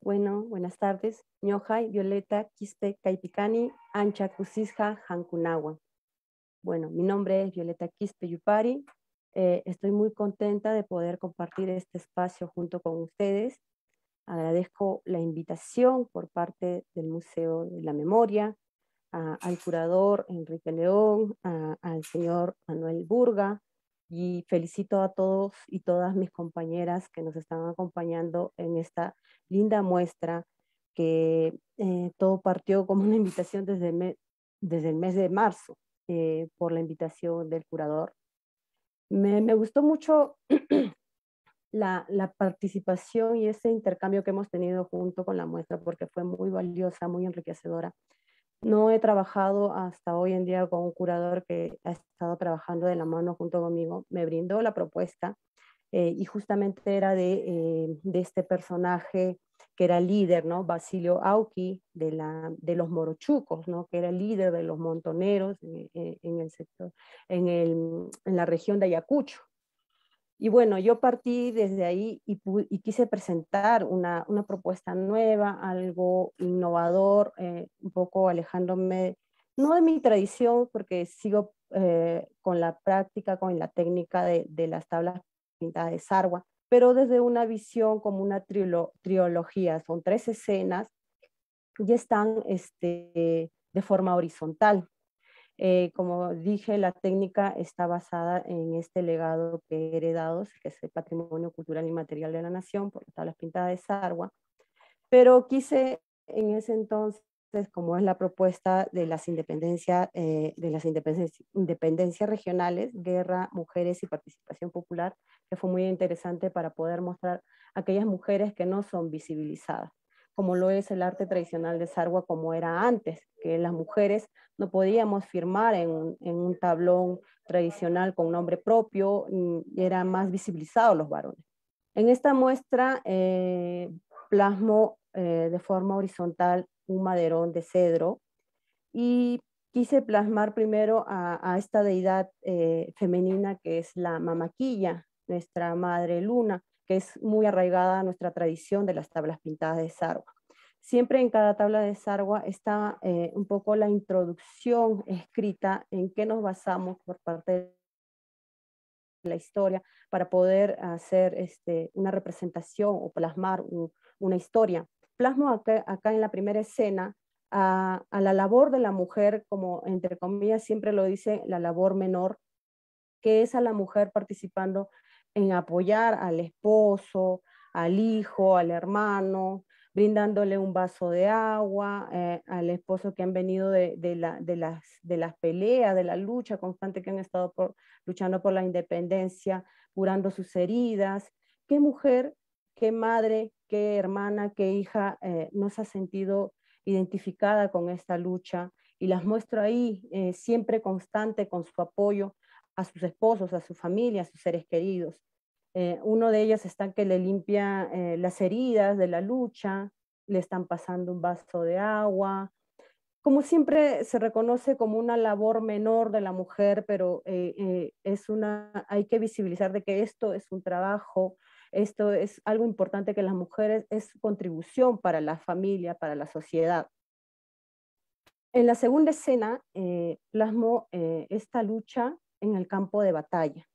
Bueno, buenas tardes. Ñojai, Violeta, Quispe, Caipicani, Ancha, Cusisja, Hankunagua. Bueno, mi nombre es Violeta Quispe Yupari. Eh, estoy muy contenta de poder compartir este espacio junto con ustedes. Agradezco la invitación por parte del Museo de la Memoria, al curador Enrique León, al señor Manuel Burga, y felicito a todos y todas mis compañeras que nos están acompañando en esta linda muestra que eh, todo partió como una invitación desde, el mes de marzo eh, por la invitación del curador. Me, gustó mucho la, participación y ese intercambio que hemos tenido junto con la muestra porque fue muy valiosa, muy enriquecedora. No he trabajado hasta hoy en día con un curador que ha estado trabajando de la mano junto conmigo. Me brindó la propuesta eh, y justamente era de, eh, de, este personaje que era líder, ¿no? Basilio Auqui, de, la, de los morochucos, ¿no? Que era líder de los montoneros en, eh, en el sector, en, el, en la región de Ayacucho. Y bueno, yo partí desde ahí y, y quise presentar una, una, propuesta nueva, algo innovador, eh, un poco alejándome, no de mi tradición, porque sigo eh, con la práctica, con la técnica de, de, las tablas pintadas de Sarwa, pero desde una visión como una trilogía, son tres escenas y están este, de forma horizontal. Eh, como dije, la técnica está basada en este legado que heredados, que es el patrimonio cultural y material de la nación, por las tablas pintadas de Sarwa. Pero quise en ese entonces, como es la propuesta de las, independencia, eh, de las independencias regionales, guerra, mujeres y participación popular, que fue muy interesante para poder mostrar aquellas mujeres que no son visibilizadas como lo es el arte tradicional de Sarwa como era antes, que las mujeres no podíamos firmar en, un tablón tradicional con nombre propio, y eran más visibilizados los varones. En esta muestra eh, plasmo eh, de forma horizontal un maderón de cedro y quise plasmar primero a, esta deidad eh, femenina que es la mamaquilla, nuestra madre luna, que es muy arraigada a nuestra tradición de las tablas pintadas de Sarwa. Siempre en cada tabla de Sarwa está eh, un poco la introducción escrita en qué nos basamos por parte de la historia para poder hacer este, una representación o plasmar una historia. Plasmo acá, en la primera escena a, la labor de la mujer, como entre comillas siempre lo dice, la labor menor, que es a la mujer participando en apoyar al esposo, al hijo, al hermano, brindándole un vaso de agua eh, al esposo que han venido de, la, de, las, de las peleas, de la lucha constante que han estado luchando por la independencia, curando sus heridas. ¿Qué mujer, qué madre, qué hermana, qué hija eh, no se ha sentido identificada con esta lucha? Y las muestro ahí, eh, siempre constante con su apoyo a sus esposos, a su familia, a sus seres queridos. Eh, uno de ellos está que le limpia eh, las heridas de la lucha, le están pasando un vaso de agua. Como siempre se reconoce como una labor menor de la mujer, pero es una, hay que visibilizar de que esto es un trabajo, esto es algo importante que las mujeres es contribución para la familia, para la sociedad. En la segunda escena plasmo esta lucha en el campo de batalla.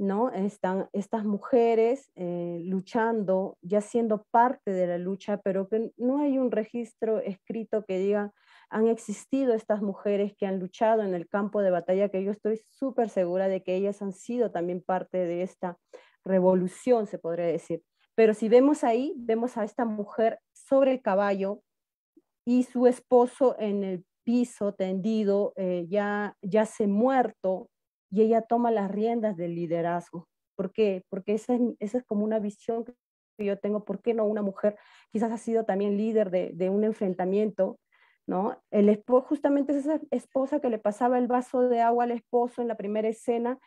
¿no? Están estas mujeres eh, luchando, ya siendo parte de la lucha, pero que no hay un registro escrito que diga, han existido estas mujeres que han luchado en el campo de batalla, que yo estoy súper segura de que ellas han sido también parte de esta revolución, se podría decir. Pero si vemos ahí, vemos a esta mujer sobre el caballo y su esposo en el piso tendido, eh, ya, ya se muerto, y ella toma las riendas del liderazgo. ¿Por qué? Porque esa es, esa es como una visión que yo tengo, ¿por qué no una mujer quizás ha sido también líder de, de un enfrentamiento? ¿no? El esposo, justamente es esa esposa que le pasaba el vaso de agua al esposo en la primera escena,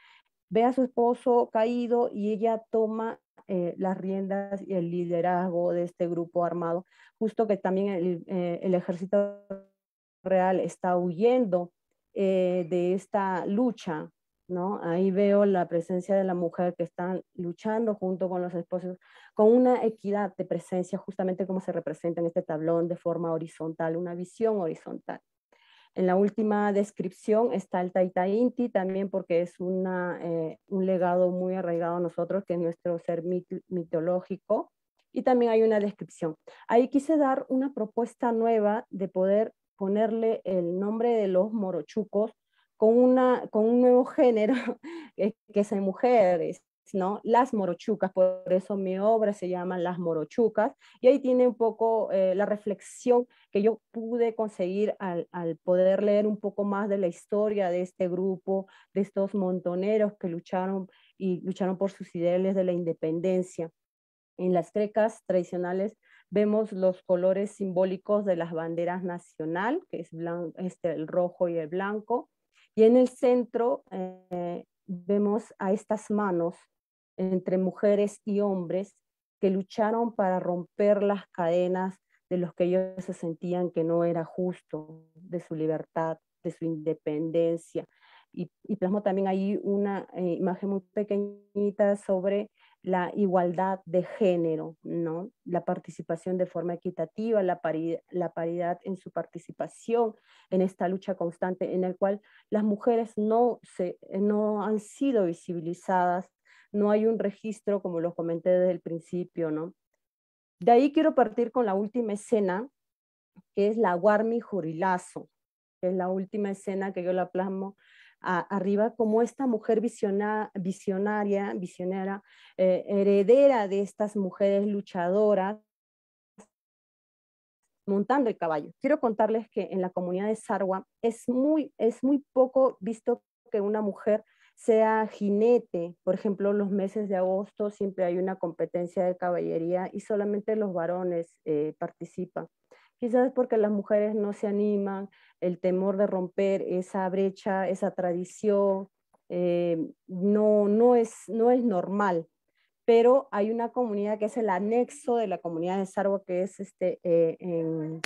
ve a su esposo caído y ella toma eh, las riendas y el liderazgo de este grupo armado, justo que también el, eh, ejército real está huyendo eh, de esta lucha, ¿no? Ahí veo la presencia de la mujer que está luchando junto con los esposos, con una equidad de presencia, justamente como se representa en este tablón de forma horizontal, una visión horizontal. En la última descripción está el Taita Inti, también porque es una, eh, un legado muy arraigado a nosotros, que es nuestro ser mitológico. Y también hay una descripción. Ahí quise dar una propuesta nueva de poder ponerle el nombre de los morochucos con, una, con un nuevo género, que es en mujeres, ¿no? Las morochucas, por eso mi obra se llama Las morochucas, y ahí tiene un poco eh, la reflexión que yo pude conseguir al, al, poder leer un poco más de la historia de este grupo, de estos montoneros que lucharon y lucharon por sus ideales de la independencia. En las crecas tradicionales vemos los colores simbólicos de las banderas nacional, que es este, el rojo y el blanco, y en el centro eh, vemos a estas manos entre mujeres y hombres que lucharon para romper las cadenas de los que ellos se sentían que no era justo, de su libertad, de su independencia. Y, y plasmo también ahí una eh, imagen muy pequeñita sobre la igualdad de género, ¿no? La participación de forma equitativa, la paridad, en su participación en esta lucha constante en la cual las mujeres no, se, no han sido visibilizadas, no hay un registro, como lo comenté desde el principio, ¿no? De ahí quiero partir con la última escena, que es la Guarmi Jurilazo, que es la última escena que yo la plasmo arriba como esta mujer visionaria, visionera, eh, heredera de estas mujeres luchadoras, montando el caballo. Quiero contarles que en la comunidad de Sarwa es muy, es muy poco visto que una mujer sea jinete. Por ejemplo, los meses de agosto siempre hay una competencia de caballería y solamente los varones eh, participan. Quizás porque las mujeres no se animan, el temor de romper esa brecha, esa tradición, eh, no, no, es, no es normal. Pero hay una comunidad que es el anexo de la comunidad de Sarwa, que es este, eh, en,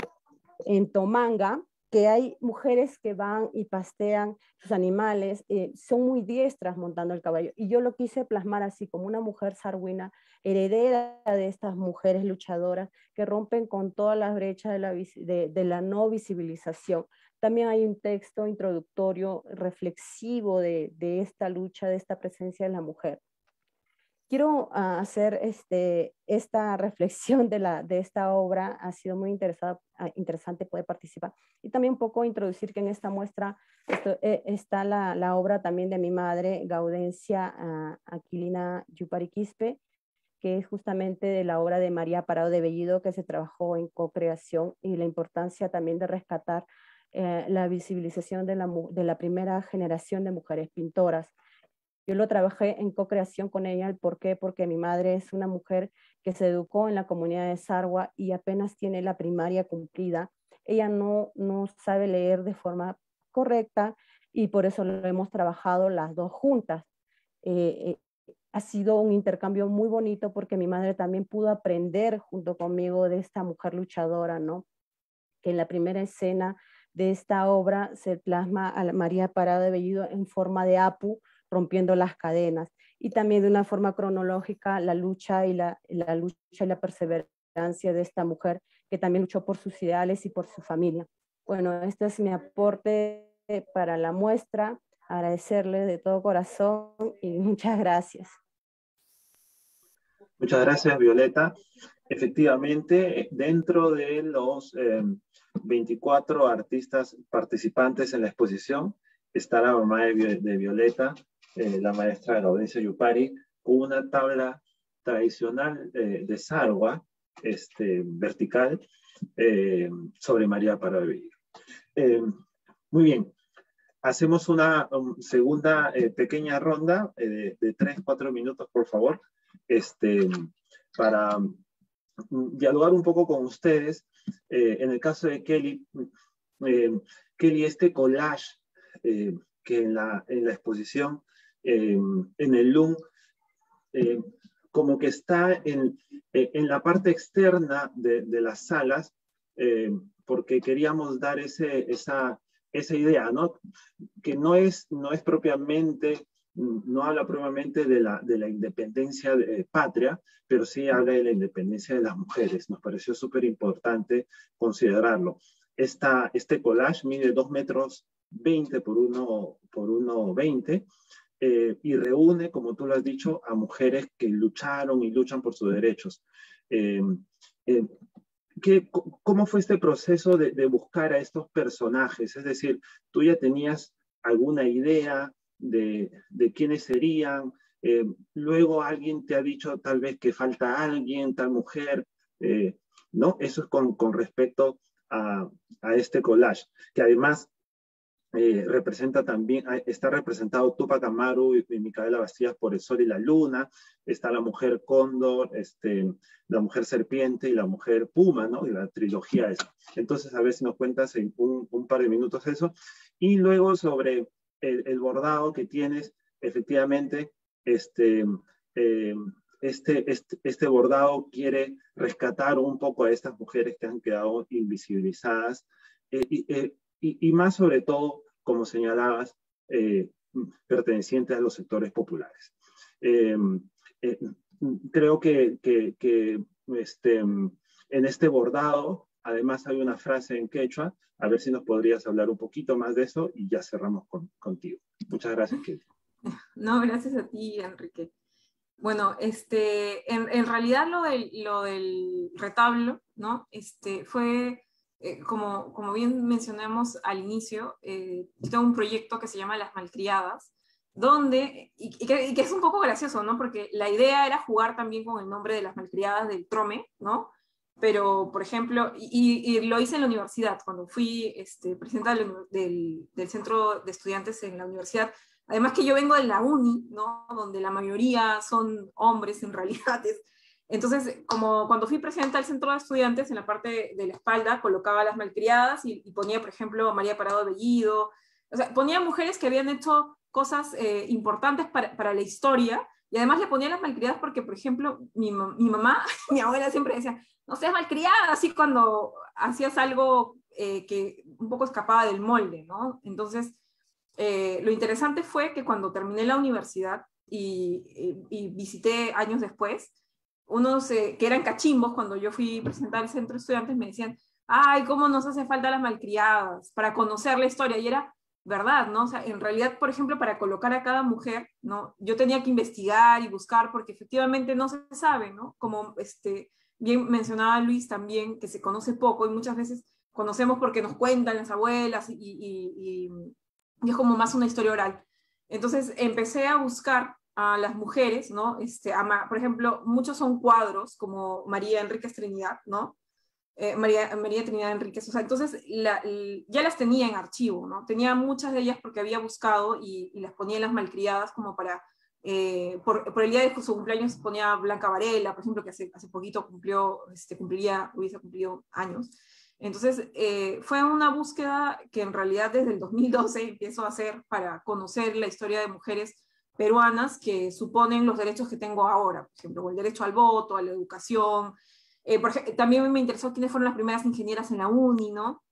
en Tomanga, que hay mujeres que van y pastean sus animales, eh, son muy diestras montando el caballo. Y yo lo quise plasmar así, como una mujer sarwina, heredera de estas mujeres luchadoras que rompen con todas las brechas de la, de la no visibilización. También hay un texto introductorio reflexivo de, de esta lucha, de esta presencia de la mujer quiero ah, hacer este, esta reflexión de, esta obra. Ha sido muy ah, interesante poder participar. Y también un poco introducir que en esta muestra eh, está la, obra también de mi madre, Gaudencia uh, Aquilina Yupariquispe, que es justamente de la obra de María Parado de Bellido, que se trabajó en co-creación y la importancia también de rescatar eh, la visibilización de la primera generación de mujeres pintoras yo lo trabajé en co-creación con ella. ¿Por qué? Porque mi madre es una mujer que se educó en la comunidad de Sarwa y apenas tiene la primaria cumplida. Ella no, no sabe leer de forma correcta y por eso lo hemos trabajado las dos juntas. Eh, eh, ha sido un intercambio muy bonito porque mi madre también pudo aprender junto conmigo de esta mujer luchadora, ¿no? Que en la primera escena de esta obra se plasma a María Parada de Bellido en forma de Apu, rompiendo las cadenas. Y también de una forma cronológica la lucha y la, la lucha y la perseverancia de esta mujer que también luchó por sus ideales y por su familia. Bueno, este es mi aporte para la muestra. Agradecerle de todo corazón y muchas gracias. Muchas gracias, Violeta. Efectivamente, dentro de los 24 eh, artistas participantes en la exposición, está la mamá de, de Violeta, eh, la maestra Gaudencia Yupari, con una tabla tradicional eh, de Sarwa, este, vertical eh, sobre María para vivir. Eh, muy bien, hacemos una segunda pequeña ronda de, de tres, cuatro minutos, por favor, este, para mm, dialogar un poco con ustedes. en el caso de Kelly, Kelly, este collage que en la, en la exposición en el LUM como que está en, eh, en la parte externa de, de las salas, eh, porque queríamos dar ese, esa, esa idea, ¿no? Que no es, no es propiamente, no habla propiamente de la, de la independencia de, patria, pero sí habla de la independencia de las mujeres. Nos pareció súper importante considerarlo. Esta, este collage mide 2 metros 20 por 1 por 1,20 eh, y reúne, como tú lo has dicho, a mujeres que lucharon y luchan por sus derechos. Eh, eh, ¿qué, ¿Cómo fue este proceso de, de, buscar a estos personajes? Es decir, tú ya tenías alguna idea de, de quiénes serían, luego alguien te ha dicho tal vez que falta alguien, tal mujer, ¿no? Eso es con, con respecto a, a, este collage, que además eh, representa también, está representado Tupac Amaru y, Micaela Bastías por el sol y la luna, está la mujer cóndor, este, la mujer serpiente y la mujer puma, ¿no? Y la trilogía esa. Entonces, a ver si nos cuentas en un, un par de minutos eso. Y luego sobre el, el bordado que tienes, efectivamente, este, eh, este, este, este, bordado quiere rescatar un poco a estas mujeres que han quedado invisibilizadas. Eh, y, y, más sobre todo como señalabas, eh, pertenecientes a los sectores populares. Em, eh, creo que, que, este, en este bordado, además hay una frase en quechua, a ver si nos podrías hablar un poquito más de eso y ya cerramos con, contigo. Muchas gracias, Kelly. No, gracias a ti, Enrique. Bueno, este, en, en realidad lo del, lo del retablo, ¿no? Este, fue eh, como, como bien mencionamos al inicio, eh, tengo un proyecto que se llama Las Malcriadas, donde, y, que, es un poco gracioso, ¿no? Porque la idea era jugar también con el nombre de las malcriadas del Trome, ¿no? Pero, por ejemplo, y, lo hice en la universidad, cuando fui este, presidenta del, centro de estudiantes en la universidad. Además que yo vengo de la uni, ¿no? Donde la mayoría son hombres en realidad. entonces, como cuando fui presidenta del centro de estudiantes, en la parte de la espalda colocaba las malcriadas y, ponía, por ejemplo, María Parado Bellido, o sea, ponía mujeres que habían hecho cosas eh, importantes para, para, la historia y además le ponía las malcriadas porque, por ejemplo, mi, mi mamá, mi abuela siempre decía, no seas malcriada, así cuando hacías algo eh, que un poco escapaba del molde, ¿no? Entonces, eh, lo interesante fue que cuando terminé la universidad y visité años después, unos que eran cachimbos, cuando yo fui presentar el centro de estudiantes, me decían, ay, cómo nos hace falta las malcriadas para conocer la historia. Y era verdad, ¿no? O sea, en realidad, por ejemplo, para colocar a cada mujer, ¿no? Yo tenía que investigar y buscar porque efectivamente no se sabe, ¿no? Como este, bien mencionaba Luis también, que se conoce poco y muchas veces conocemos porque nos cuentan las abuelas y, y, y es como más una historia oral. Entonces empecé a buscar a las mujeres, ¿no? Este, por ejemplo, muchos son cuadros, como María Enríquez Trinidad, ¿no? Eh, María, María Trinidad Enríquez, o sea, entonces ya las tenía en archivo, ¿no? Tenía muchas de ellas porque había buscado y, las ponía en las malcriadas como para, eh, por, por, el día de su cumpleaños ponía Blanca Varela, por ejemplo, que hace, hace poquito cumplió, este, cumpliría, hubiese cumplido años. Entonces, eh, fue una búsqueda que en realidad desde el 2012 empiezo a hacer para conocer la historia de mujeres peruanas que suponen los derechos que tengo ahora, por ejemplo, el derecho al voto, a la educación. Eh, también me interesó quiénes fueron las primeras ingenieras en la UNI, ¿no?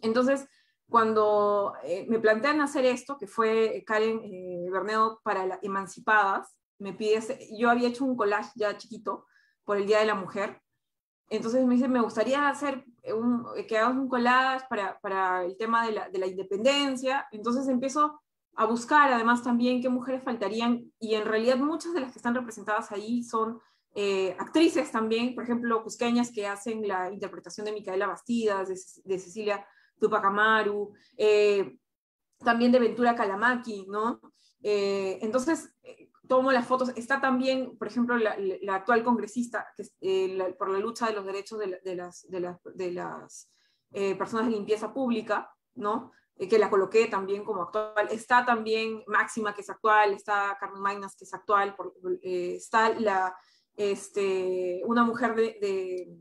Entonces, cuando eh, me plantean hacer esto, que fue Karen eh, Bernedo para las Emancipadas, me pide, yo había hecho un collage ya chiquito por el Día de la Mujer, entonces me dice, me gustaría hacer un, que hagas un collage para, para el tema de la, de la independencia, entonces empiezo a buscar además también qué mujeres faltarían y en realidad muchas de las que están representadas ahí son eh, actrices también, por ejemplo, cusqueñas que hacen la interpretación de Micaela Bastidas, de, Cecilia Tupac Amaru, eh, también de Ventura Calamaki, ¿no? entonces, tomo las fotos, está también, por ejemplo, la, actual congresista que, por la lucha de los derechos de, las, de las, de las personas de limpieza pública, ¿no? Eh, que la coloqué también como actual. Está también Máxima, que es actual, está Carmen Mainas, que es actual, eh, está la, este, una mujer de, de,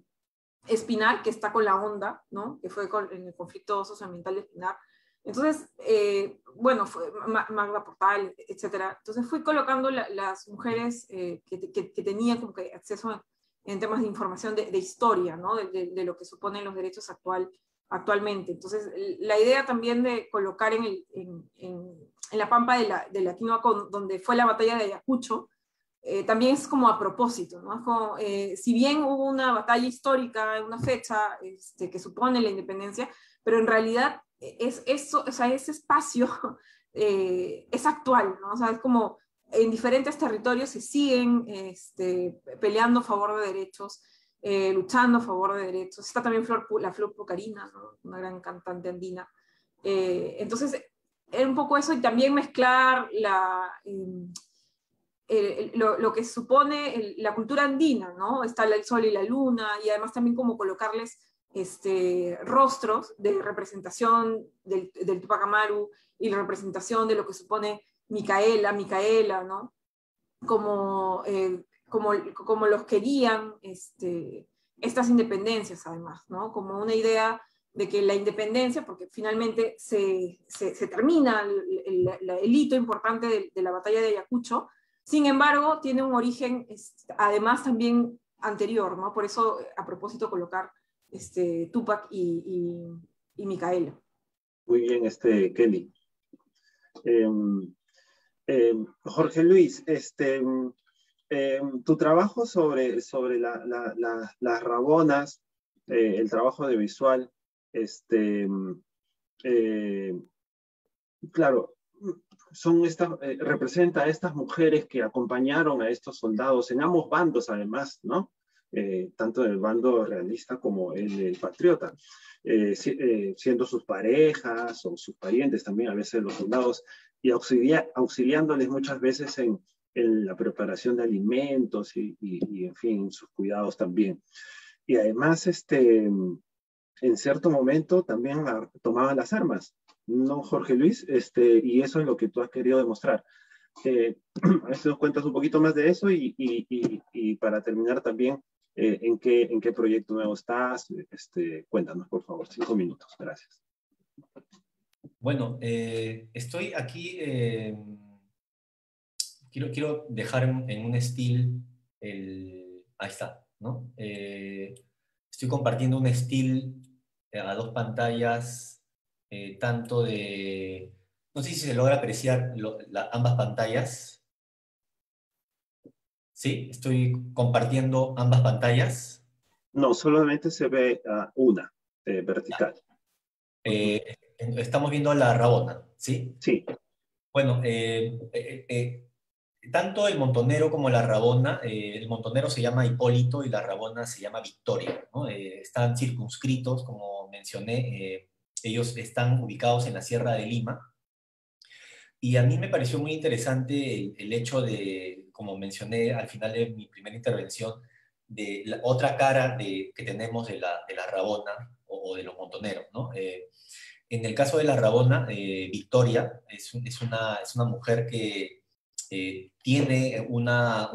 Espinar, que está con la onda, ¿no? que fue en el conflicto socioambiental de Espinar. Entonces, eh, bueno, fue Magda Portal, etcétera. Entonces fui colocando las mujeres que, que, que, tenían como que acceso en, temas de información de, de historia, ¿no? De, de, lo que suponen los derechos actual, actualmente. Entonces, la idea también de colocar en, la pampa de la, de la donde fue la batalla de Ayacucho, eh, también es como a propósito, ¿no? Eh, si bien hubo una batalla histórica, una fecha este, que supone la independencia, pero en realidad es, eso, o sea, ese espacio eh, es actual, ¿no? O sea, es como en diferentes territorios se siguen este, peleando a favor de derechos, eh, luchando a favor de derechos. Está también Flor, la Flor Pucarina, una gran cantante andina. Eh, entonces, era un poco eso y también mezclar la, em, lo, que supone la cultura andina, ¿no? Está el sol y la luna y además también como colocarles este, rostros de representación del, del Tupac Amaru y la representación de lo que supone Micaela, Micaela, ¿no? Como eh, como, como los querían este, estas independencias, además, ¿no? Como una idea de que la independencia, porque finalmente se, se, termina el, hito importante de, la batalla de Ayacucho, sin embargo, tiene un origen, este, además, también anterior, ¿no? Por eso, a propósito, colocar este, Tupac y, y, Micaela. Muy bien, este, Kelly. Em, em, Jorge Luis, este, eh, tu trabajo sobre, sobre las rabonas, eh, el trabajo de visual, este, eh, claro, son estas, representa a estas mujeres que acompañaron a estos soldados en ambos bandos, además, ¿no? tanto el bando realista como el, patriota, siendo sus parejas o sus parientes también, a veces los soldados, y auxiliándoles muchas veces en, en la preparación de alimentos y, y, en fin, sus cuidados también. Y además, este, en cierto momento también tomaban las armas, ¿no, Jorge Luis? Este, y eso es lo que tú has querido demostrar. Eh, a ver si nos cuentas un poquito más de eso y, y para terminar también, eh, ¿en, qué, ¿en qué proyecto nuevo estás? Este, cuéntanos, por favor, cinco minutos. Gracias. Bueno, eh, estoy aquí quiero, dejar en, un estilo el... Ahí está, ¿no? Eh, estoy compartiendo un estilo eh, a dos pantallas, eh, tanto de... No sé si se logra apreciar ambas pantallas. ¿Sí? Estoy compartiendo ambas pantallas. No, solamente se ve una vertical. estamos viendo la rabona, ¿sí? Sí. Bueno, eh, tanto el montonero como la rabona, eh, el montonero se llama Hipólito y la rabona se llama Victoria. Eh, están circunscritos, como mencioné, eh, ellos están ubicados en la Sierra de Lima. Y a mí me pareció muy interesante el, hecho de, como mencioné al final de mi primera intervención, de la otra cara que tenemos de la, rabona o, de los montoneros. en el caso de la rabona, Victoria es una mujer que eh, tiene, una,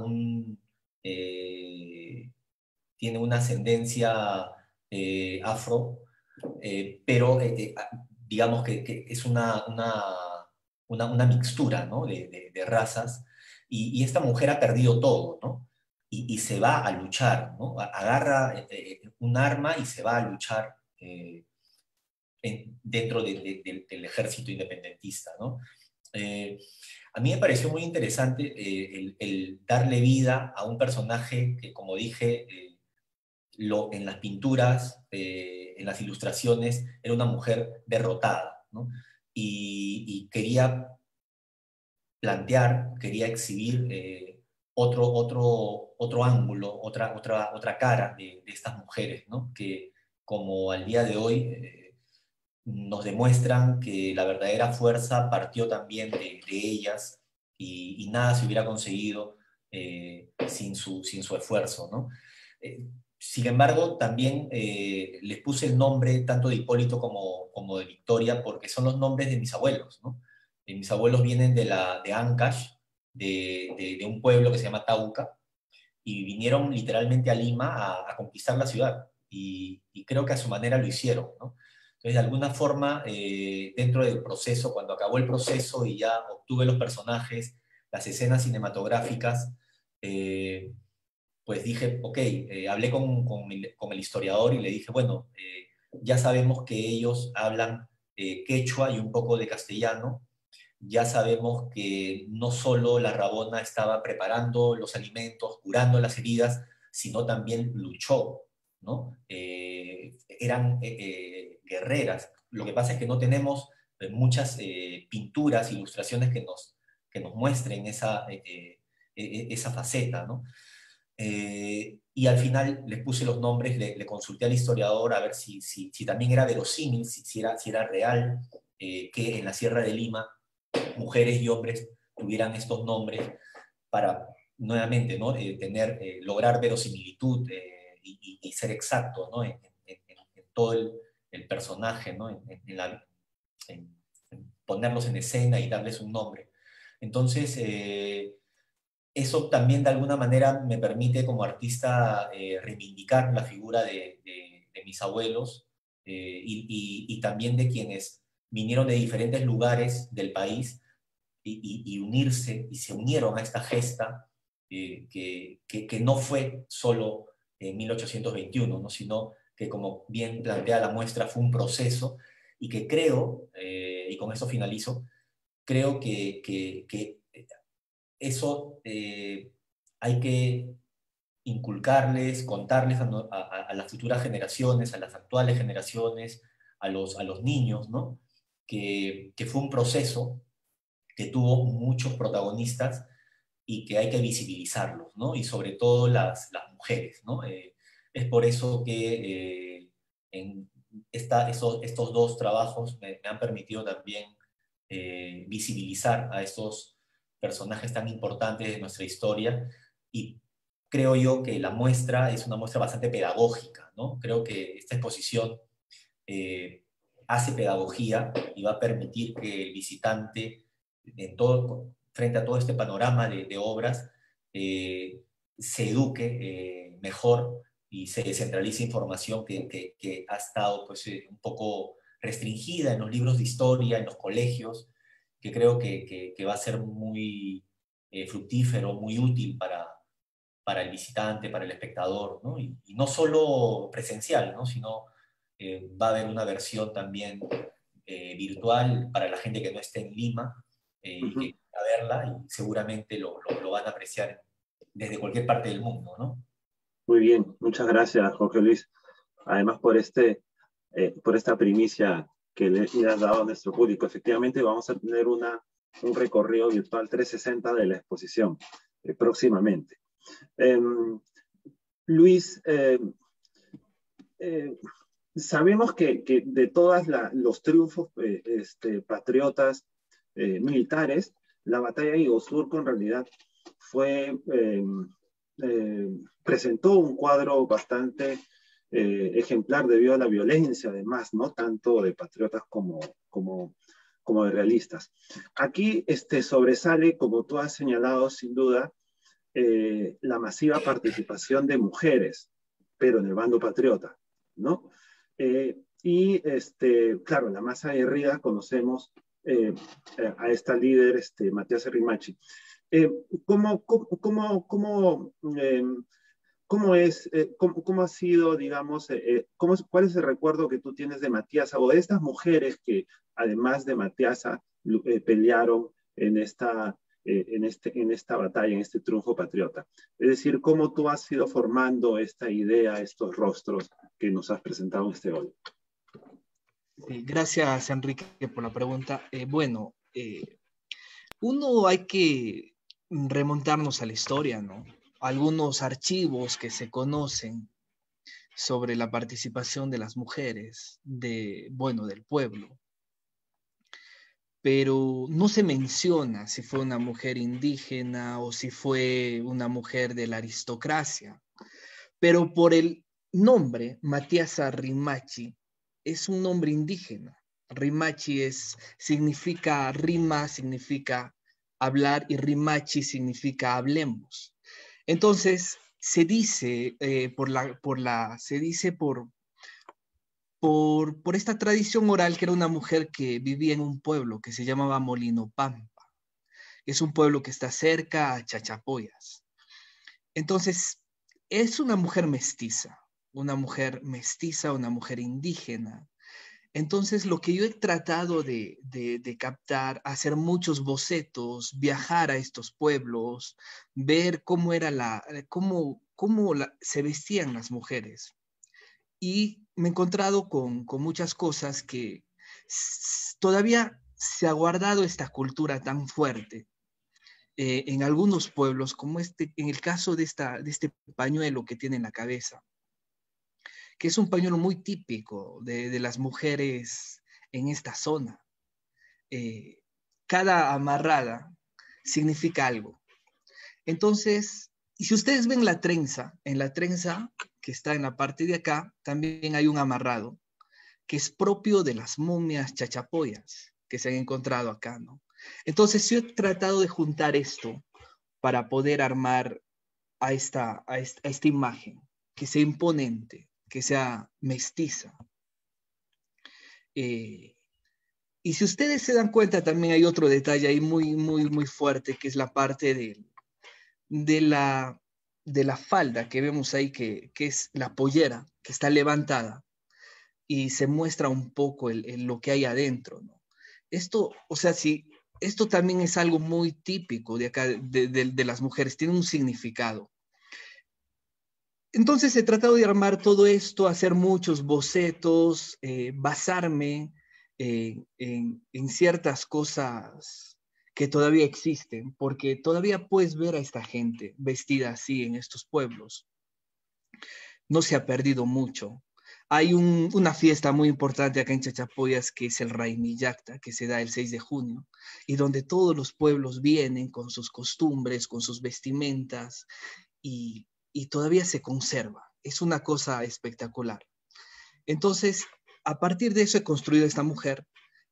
eh, tiene una ascendencia eh, afro, pero digamos que, es una, una, mixtura de, razas, y, esta mujer ha perdido todo, ¿no? Y, se va a luchar, ¿no? Agarra un arma y se va a luchar dentro del ejército independentista, ¿no? A mí me pareció muy interesante eh, el, darle vida a un personaje que, como dije, eh, lo, en las pinturas, eh, en las ilustraciones, era una mujer derrotada, y, quería plantear, quería exhibir otro, otro, otro ángulo, otra, otra, otra cara de, estas mujeres, que como al día de hoy nos demuestran que la verdadera fuerza partió también de, ellas y, nada se hubiera conseguido eh, sin, su, sin su esfuerzo. ¿no? Eh, sin embargo, también eh, les puse el nombre tanto de Hipólito como, como de Victoria porque son los nombres de mis abuelos. ¿no? mis abuelos vienen de, la, de Ancash, de, de, un pueblo que se llama Tauca, y vinieron literalmente a Lima a, a conquistar la ciudad. Y, y, creo que a su manera lo hicieron. ¿no? Entonces, de alguna forma, eh, dentro del proceso, cuando acabó el proceso y ya obtuve los personajes, las escenas cinematográficas, eh, pues dije, ok, eh, hablé con, con, el historiador y le dije, bueno, ya sabemos que ellos hablan quechua y un poco de castellano, ya sabemos que no solo la Rabona estaba preparando los alimentos, curando las heridas, sino también luchó, ¿no? eran guerreras. Lo que pasa es que no tenemos eh, muchas eh, pinturas, ilustraciones que nos, que nos muestren esa, eh, esa faceta, ¿no? y al final les puse los nombres, le, consulté al historiador a ver si, si, si también era verosímil, si, era, si era real que en la Sierra de Lima mujeres y hombres tuvieran estos nombres para nuevamente ¿no? tener, lograr verosimilitud y, ser exacto ¿no? en, en todo el, el personaje, ¿no? En, ponerlos en escena y darles un nombre. Entonces, eh, eso también de alguna manera me permite como artista eh, reivindicar la figura de, mis abuelos eh, y, también de quienes vinieron de diferentes lugares del país y, unirse y se unieron a esta gesta que, que, no fue solo en 1821, ¿no? sino que como bien plantea la muestra fue un proceso y que creo, eh, y con eso finalizo, creo que, que, eso eh, hay que inculcarles, contarles a, las futuras generaciones, a las actuales generaciones, a los, a los niños, ¿no? Que, que, fue un proceso que tuvo muchos protagonistas y que hay que visibilizarlos, ¿no? Y sobre todo las, las mujeres, ¿no? Eh, es por eso que eh, en esta, esos, estos dos trabajos me, han permitido también eh, visibilizar a estos personajes tan importantes de nuestra historia y creo yo que la muestra es una muestra bastante pedagógica, ¿no? Creo que esta exposición eh, hace pedagogía y va a permitir que el visitante, en todo, frente a todo este panorama de, de obras, se eduque mejor y se descentraliza información que, que, ha estado pues, eh, un poco restringida en los libros de historia, en los colegios, que creo que, que va a ser muy eh, fructífero, muy útil para, para el visitante, para el espectador, ¿no? Y, no solo presencial, ¿no? sino eh, va a haber una versión también virtual para la gente que no esté en Lima y que quiera verla y seguramente lo, lo, lo van a apreciar desde cualquier parte del mundo, ¿no? Muy bien, muchas gracias, Jorge Luis. Además, por, este, eh, por esta primicia que le, has dado a nuestro público. Efectivamente, vamos a tener una, un recorrido virtual 360 de la exposición eh, próximamente. Em, Luis, em, eh, sabemos que, que, de todos los triunfos este, patriotas militares, la batalla de Iguazú en realidad fue em, eh, presentó un cuadro bastante eh, ejemplar debido a la violencia, además, no tanto de patriotas como, como, como de realistas. Aquí este, sobresale, como tú has señalado, sin duda, eh, la masiva participación de mujeres, pero en el bando patriota, ¿no? y, este, claro, la masa aguerrida conocemos a esta líder, este, Matías Rimachi. Eh, ¿cómo, cómo, cómo, eh, cómo, es, eh, cómo, ha sido, digamos, cómo, cuál es el recuerdo que tú tienes de Matiasa o de estas mujeres que, además de Matiasa, pelearon en esta, en, este, en esta batalla, en este triunfo patriota? Es decir, ¿cómo tú has ido formando esta idea, estos rostros que nos has presentado este hoy? Gracias, Enrique, por la pregunta. bueno, uno hay que remontarnos a la historia, ¿no? Algunos archivos que se conocen sobre la participación de las mujeres, de, bueno, del pueblo. Pero no se menciona si fue una mujer indígena o si fue una mujer de la aristocracia. Pero por el nombre, Matías Rimachi, es un nombre indígena. Rimachi es, significa rima, significa hablar y rimachi significa hablemos. Entonces, se dice eh, por la, por la, se dice por, por, por esta tradición oral que era una mujer que vivía en un pueblo que se llamaba Molino Pampa. Es un pueblo que está cerca a Chachapoyas. Entonces, es una mujer mestiza, una mujer mestiza, una mujer indígena. Entonces, lo que yo he tratado de, captar, hacer muchos bocetos, viajar a estos pueblos, ver cómo era la, cómo, cómo se vestían las mujeres. Y me he encontrado con, muchas cosas que todavía se ha guardado esta cultura tan fuerte eh, en algunos pueblos, como este, en el caso de, esta, de este pañuelo que tiene en la cabeza que es un pañuelo muy típico de, las mujeres en esta zona. Eh, cada amarrada significa algo. Entonces, y si ustedes ven la trenza, en la trenza que está en la parte de acá, también hay un amarrado que es propio de las momias chachapoyas que se han encontrado acá, ¿no? Entonces, yo he tratado de juntar esto para poder armar a esta, a esta imagen, que sea imponente, que sea mestiza. Eh, y si ustedes se dan cuenta, también hay otro detalle ahí muy, muy, muy fuerte, que es la parte de, de, la, de la falda que vemos ahí, que, es la pollera, que está levantada y se muestra un poco lo que hay adentro. Esto, o sea, si esto también es algo muy típico de acá, de, de las mujeres, tiene un significado. Entonces he tratado de armar todo esto, hacer muchos bocetos, eh, basarme en, ciertas cosas que todavía existen, porque todavía puedes ver a esta gente vestida así en estos pueblos. No se ha perdido mucho. Hay una fiesta muy importante acá en Chachapoyas que es el Raimillacta, que se da el 6 de junio, y donde todos los pueblos vienen con sus costumbres, con sus vestimentas, y y todavía se conserva. Es una cosa espectacular. Entonces, a partir de eso he construido esta mujer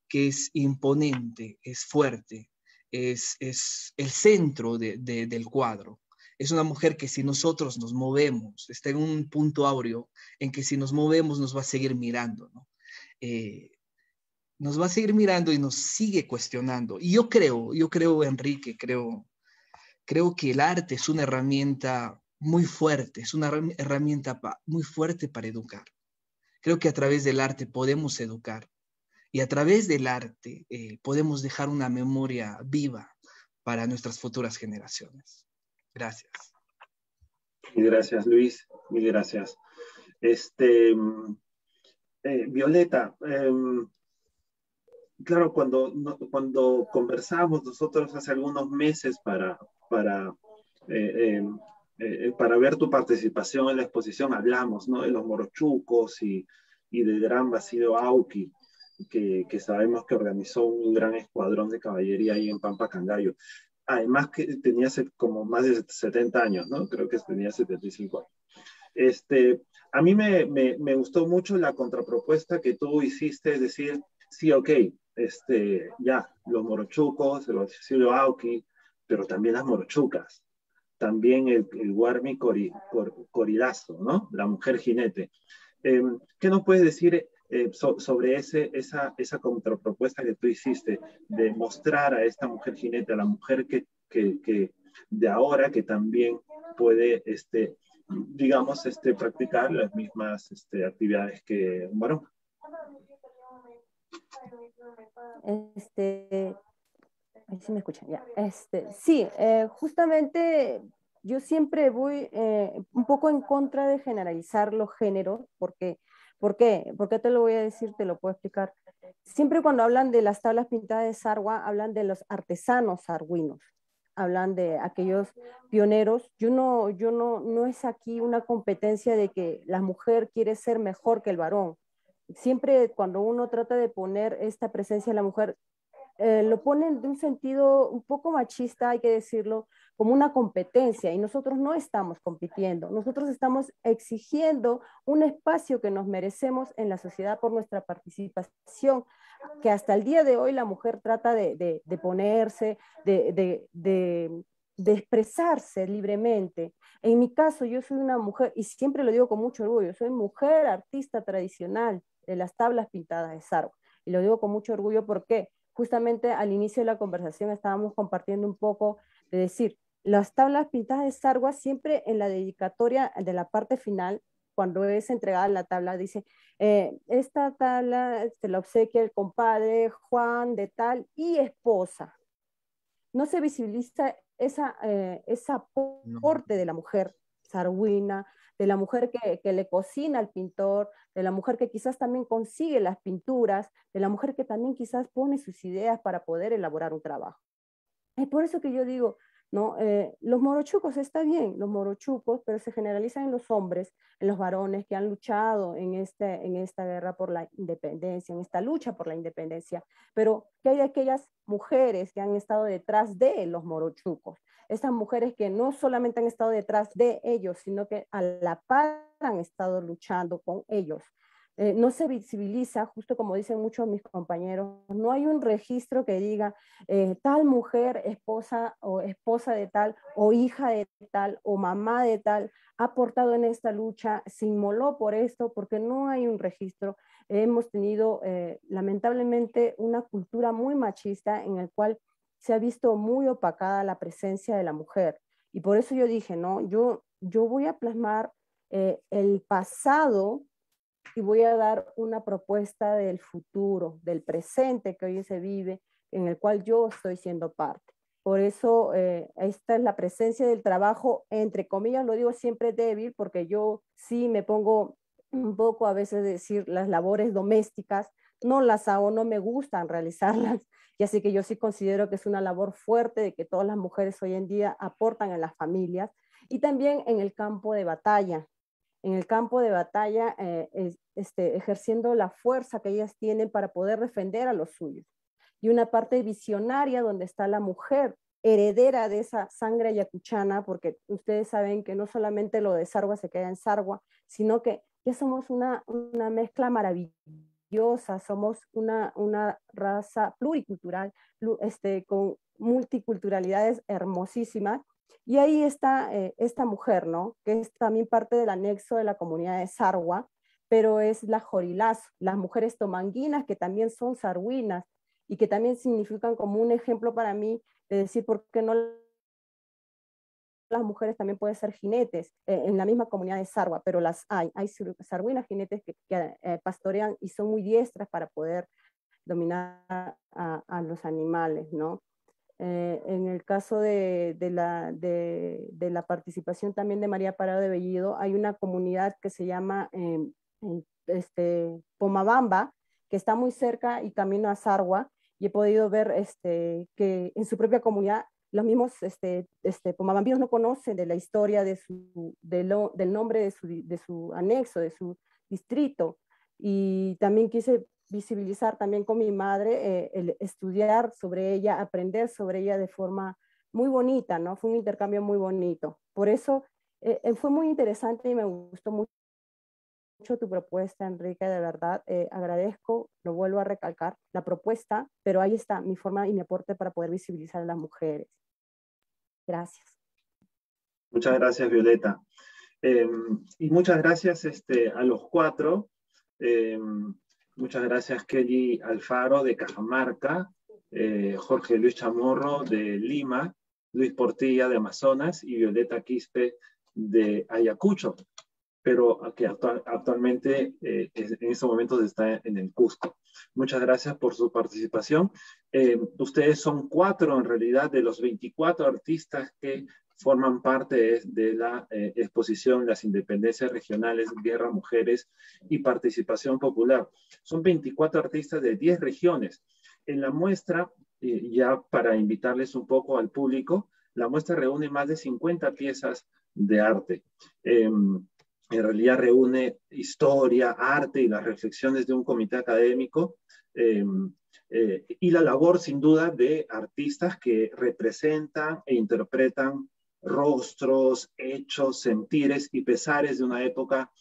que es imponente, es fuerte, es, es el centro del cuadro. Es una mujer que si nosotros nos movemos, está en un punto áureo en que si nos movemos nos va a seguir mirando, eh, nos va a seguir mirando y nos sigue cuestionando. Y yo creo, yo creo, Enrique, creo, creo que el arte es una herramienta muy fuerte, es una herramienta muy fuerte para educar. Creo que a través del arte podemos educar y a través del arte eh, podemos dejar una memoria viva para nuestras futuras generaciones. Gracias. Gracias, Luis. Mil gracias. Este, eh, Violeta, em, claro, cuando, cuando conversamos nosotros hace algunos meses para, para eh, em, eh, para ver tu participación en la exposición hablamos ¿no? de los morochucos y, y del gran Basilio Auki, que, que, sabemos que organizó un gran escuadrón de caballería ahí en Pampa Cangallo. Además que tenía como más de 70 años, ¿no? Creo que tenía 75 años. Este, a mí me, me, me gustó mucho la contrapropuesta que tú hiciste, es decir, sí, ok, este, ya, los morochucos, el Basilio Auki, pero también las morochucas, también el, el Warmi Coridazo, ¿no? La mujer jinete. Em, ¿Qué nos puedes decir eh, sobre ese, esa, esa contrapropuesta que tú hiciste de mostrar a esta mujer jinete, a la mujer que, que, que de ahora que también puede, este, digamos, este, practicar las mismas este, actividades que un varón? Este, sí me escuchan, ya. Este, sí, eh, justamente yo siempre voy eh, un poco en contra de generalizar los géneros, porque, ¿por qué? ¿Por qué te lo voy a decir? Te lo puedo explicar. Siempre cuando hablan de las tablas pintadas de Sarwa, hablan de los artesanos sarguinos. hablan de aquellos pioneros. Yo no, yo no, no es aquí una competencia de que la mujer quiere ser mejor que el varón. Siempre cuando uno trata de poner esta presencia de la mujer, eh, lo ponen de un sentido un poco machista, hay que decirlo, como una competencia y nosotros no estamos compitiendo, nosotros estamos exigiendo un espacio que nos merecemos en la sociedad por nuestra participación, que hasta el día de hoy la mujer trata de, ponerse, de, de expresarse libremente. En mi caso, yo soy una mujer, y siempre lo digo con mucho orgullo, soy mujer artista tradicional de las tablas pintadas de Sargo. Y lo digo con mucho orgullo porque justamente al inicio de la conversación estábamos compartiendo un poco de decir, las tablas pintadas de Sargua siempre en la dedicatoria de la parte final, cuando es entregada la tabla, dice, eh, esta tabla se la obsequia el compadre Juan de tal y esposa. No se visibiliza esa, eh, esa aporte de la mujer sarguina, de la mujer que, que, le cocina al pintor, de la mujer que quizás también consigue las pinturas, de la mujer que también quizás pone sus ideas para poder elaborar un trabajo. Es por eso que yo digo, ¿no? Eh, los morochucos está bien, los morochucos, pero se generalizan en los hombres, en los varones que han luchado en, este, en esta guerra por la independencia, en esta lucha por la independencia, pero que hay aquellas mujeres que han estado detrás de los morochucos, esas mujeres que no solamente han estado detrás de ellos, sino que a la par han estado luchando con ellos. Eh, no se visibiliza, justo como dicen muchos de mis compañeros, no hay un registro que diga eh, tal mujer, esposa o esposa de tal, o hija de tal, o mamá de tal, ha aportado en esta lucha, se inmoló por esto, porque no hay un registro. Hemos tenido eh, lamentablemente una cultura muy machista en el cual se ha visto muy opacada la presencia de la mujer. Y por eso yo dije, no, yo, yo voy a plasmar el pasado y voy a dar una propuesta del futuro, del presente que hoy se vive, en el cual yo estoy siendo parte. Por eso eh, esta es la presencia del trabajo, entre comillas, lo digo siempre débil, porque yo sí me pongo un poco a veces decir las labores domésticas, no las hago, no me gustan realizarlas, y así que yo sí considero que es una labor fuerte de que todas las mujeres hoy en día aportan en las familias y también en el campo de batalla, en el campo de batalla, eh, este, ejerciendo la fuerza que ellas tienen para poder defender a los suyos. Y una parte visionaria donde está la mujer heredera de esa sangre yacuchana, porque ustedes saben que no solamente lo de Sargua se queda en Sargua, sino que ya somos una, una mezcla maravillosa, somos una, una raza pluricultural, este, con multiculturalidades hermosísimas, y ahí está eh, esta mujer, ¿no? Que es también parte del anexo de la comunidad de Sarwa, pero es la Jorilazo, las mujeres tomanguinas que también son sarguinas y que también significan como un ejemplo para mí de decir por qué no las mujeres también pueden ser jinetes eh, en la misma comunidad de Sarwa, pero las hay, hay sarguinas jinetes que, eh, pastorean y son muy diestras para poder dominar a, los animales, ¿no? Eh, en el caso de, la, de, la, participación también de María Parado de Bellido, hay una comunidad que se llama em, este, Pomabamba, que está muy cerca y camino a Sarwa, y he podido ver este, que en su propia comunidad los mismos este, este, pomabambinos no conocen de la historia de su, del nombre de su, de su anexo, de su distrito. Y también quise visibilizar también con mi madre, eh, el estudiar sobre ella, aprender sobre ella de forma muy bonita, ¿no? Fue un intercambio muy bonito. Por eso eh, eh, fue muy interesante y me gustó mucho, tu propuesta, Enrique, de verdad. agradezco, lo vuelvo a recalcar, la propuesta, pero ahí está mi forma y mi aporte para poder visibilizar a las mujeres. Gracias. Muchas gracias, Violeta. Em, y muchas gracias este, a los cuatro. Em, Muchas gracias Kelly Alfaro de Cajamarca, eh, Jorge Luis Chamorro de Lima, Luis Portilla de Amazonas y Violeta Quispe de Ayacucho, pero que actualmente eh, en estos momentos está en el Cusco. Muchas gracias por su participación. Eh, ustedes son cuatro en realidad de los 24 artistas que forman parte de la eh, exposición Las Independencias Regionales, Guerra, Mujeres y Participación Popular. Son 24 artistas de 10 regiones. En la muestra, eh, ya para invitarles un poco al público, la muestra reúne más de 50 piezas de arte. En realidad reúne historia, arte y las reflexiones de un comité académico em, eh, y la labor sin duda de artistas que representan e interpretan rostros, hechos, sentires y pesares de una época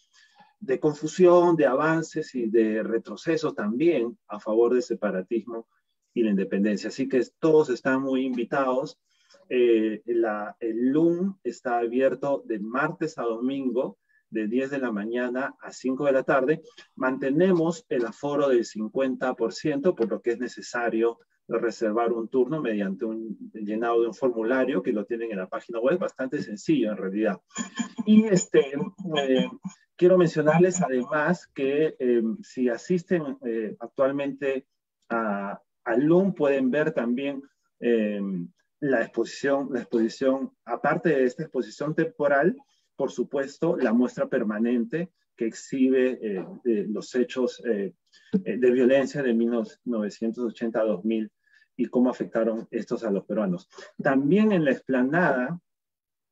de confusión, de avances y de retroceso también a favor del separatismo y la independencia. Así que todos están muy invitados. Eh, el LUM está abierto de martes a domingo de 10 de la mañana a 5 de la tarde, mantenemos el aforo del 50%, por lo que es necesario reservar un turno mediante un llenado de un formulario que lo tienen en la página web, bastante sencillo en realidad. Y este, eh, quiero mencionarles además que eh, si asisten eh, actualmente a, a, LUM, pueden ver también la exposición, la exposición, aparte de esta exposición temporal, por supuesto, la muestra permanente que exhibe eh, los hechos eh, eh, de violencia de 1980 a 2000 y cómo afectaron estos a los peruanos. También en la explanada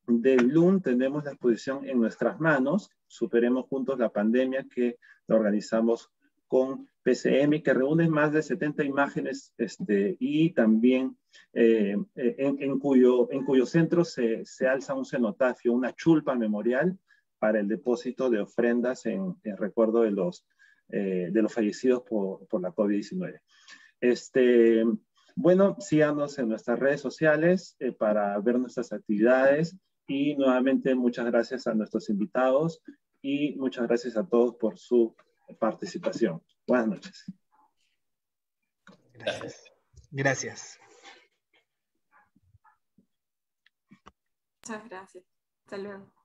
del LUN tenemos la exposición en nuestras manos, Superemos Juntos la Pandemia, que la organizamos con PCM, que reúne más de 70 imágenes este, y también eh, en, cuyo, en cuyo centro se, se, alza un cenotafio, una chulpa memorial para el depósito de ofrendas en, recuerdo de los, eh, de los fallecidos por, por la COVID-19. Este, bueno, síganos en nuestras redes sociales eh, para ver nuestras actividades y nuevamente muchas gracias a nuestros invitados y muchas gracias a todos por su participación. Buenas noches. Gracias. Gracias. Muchas gracias. Hasta luego.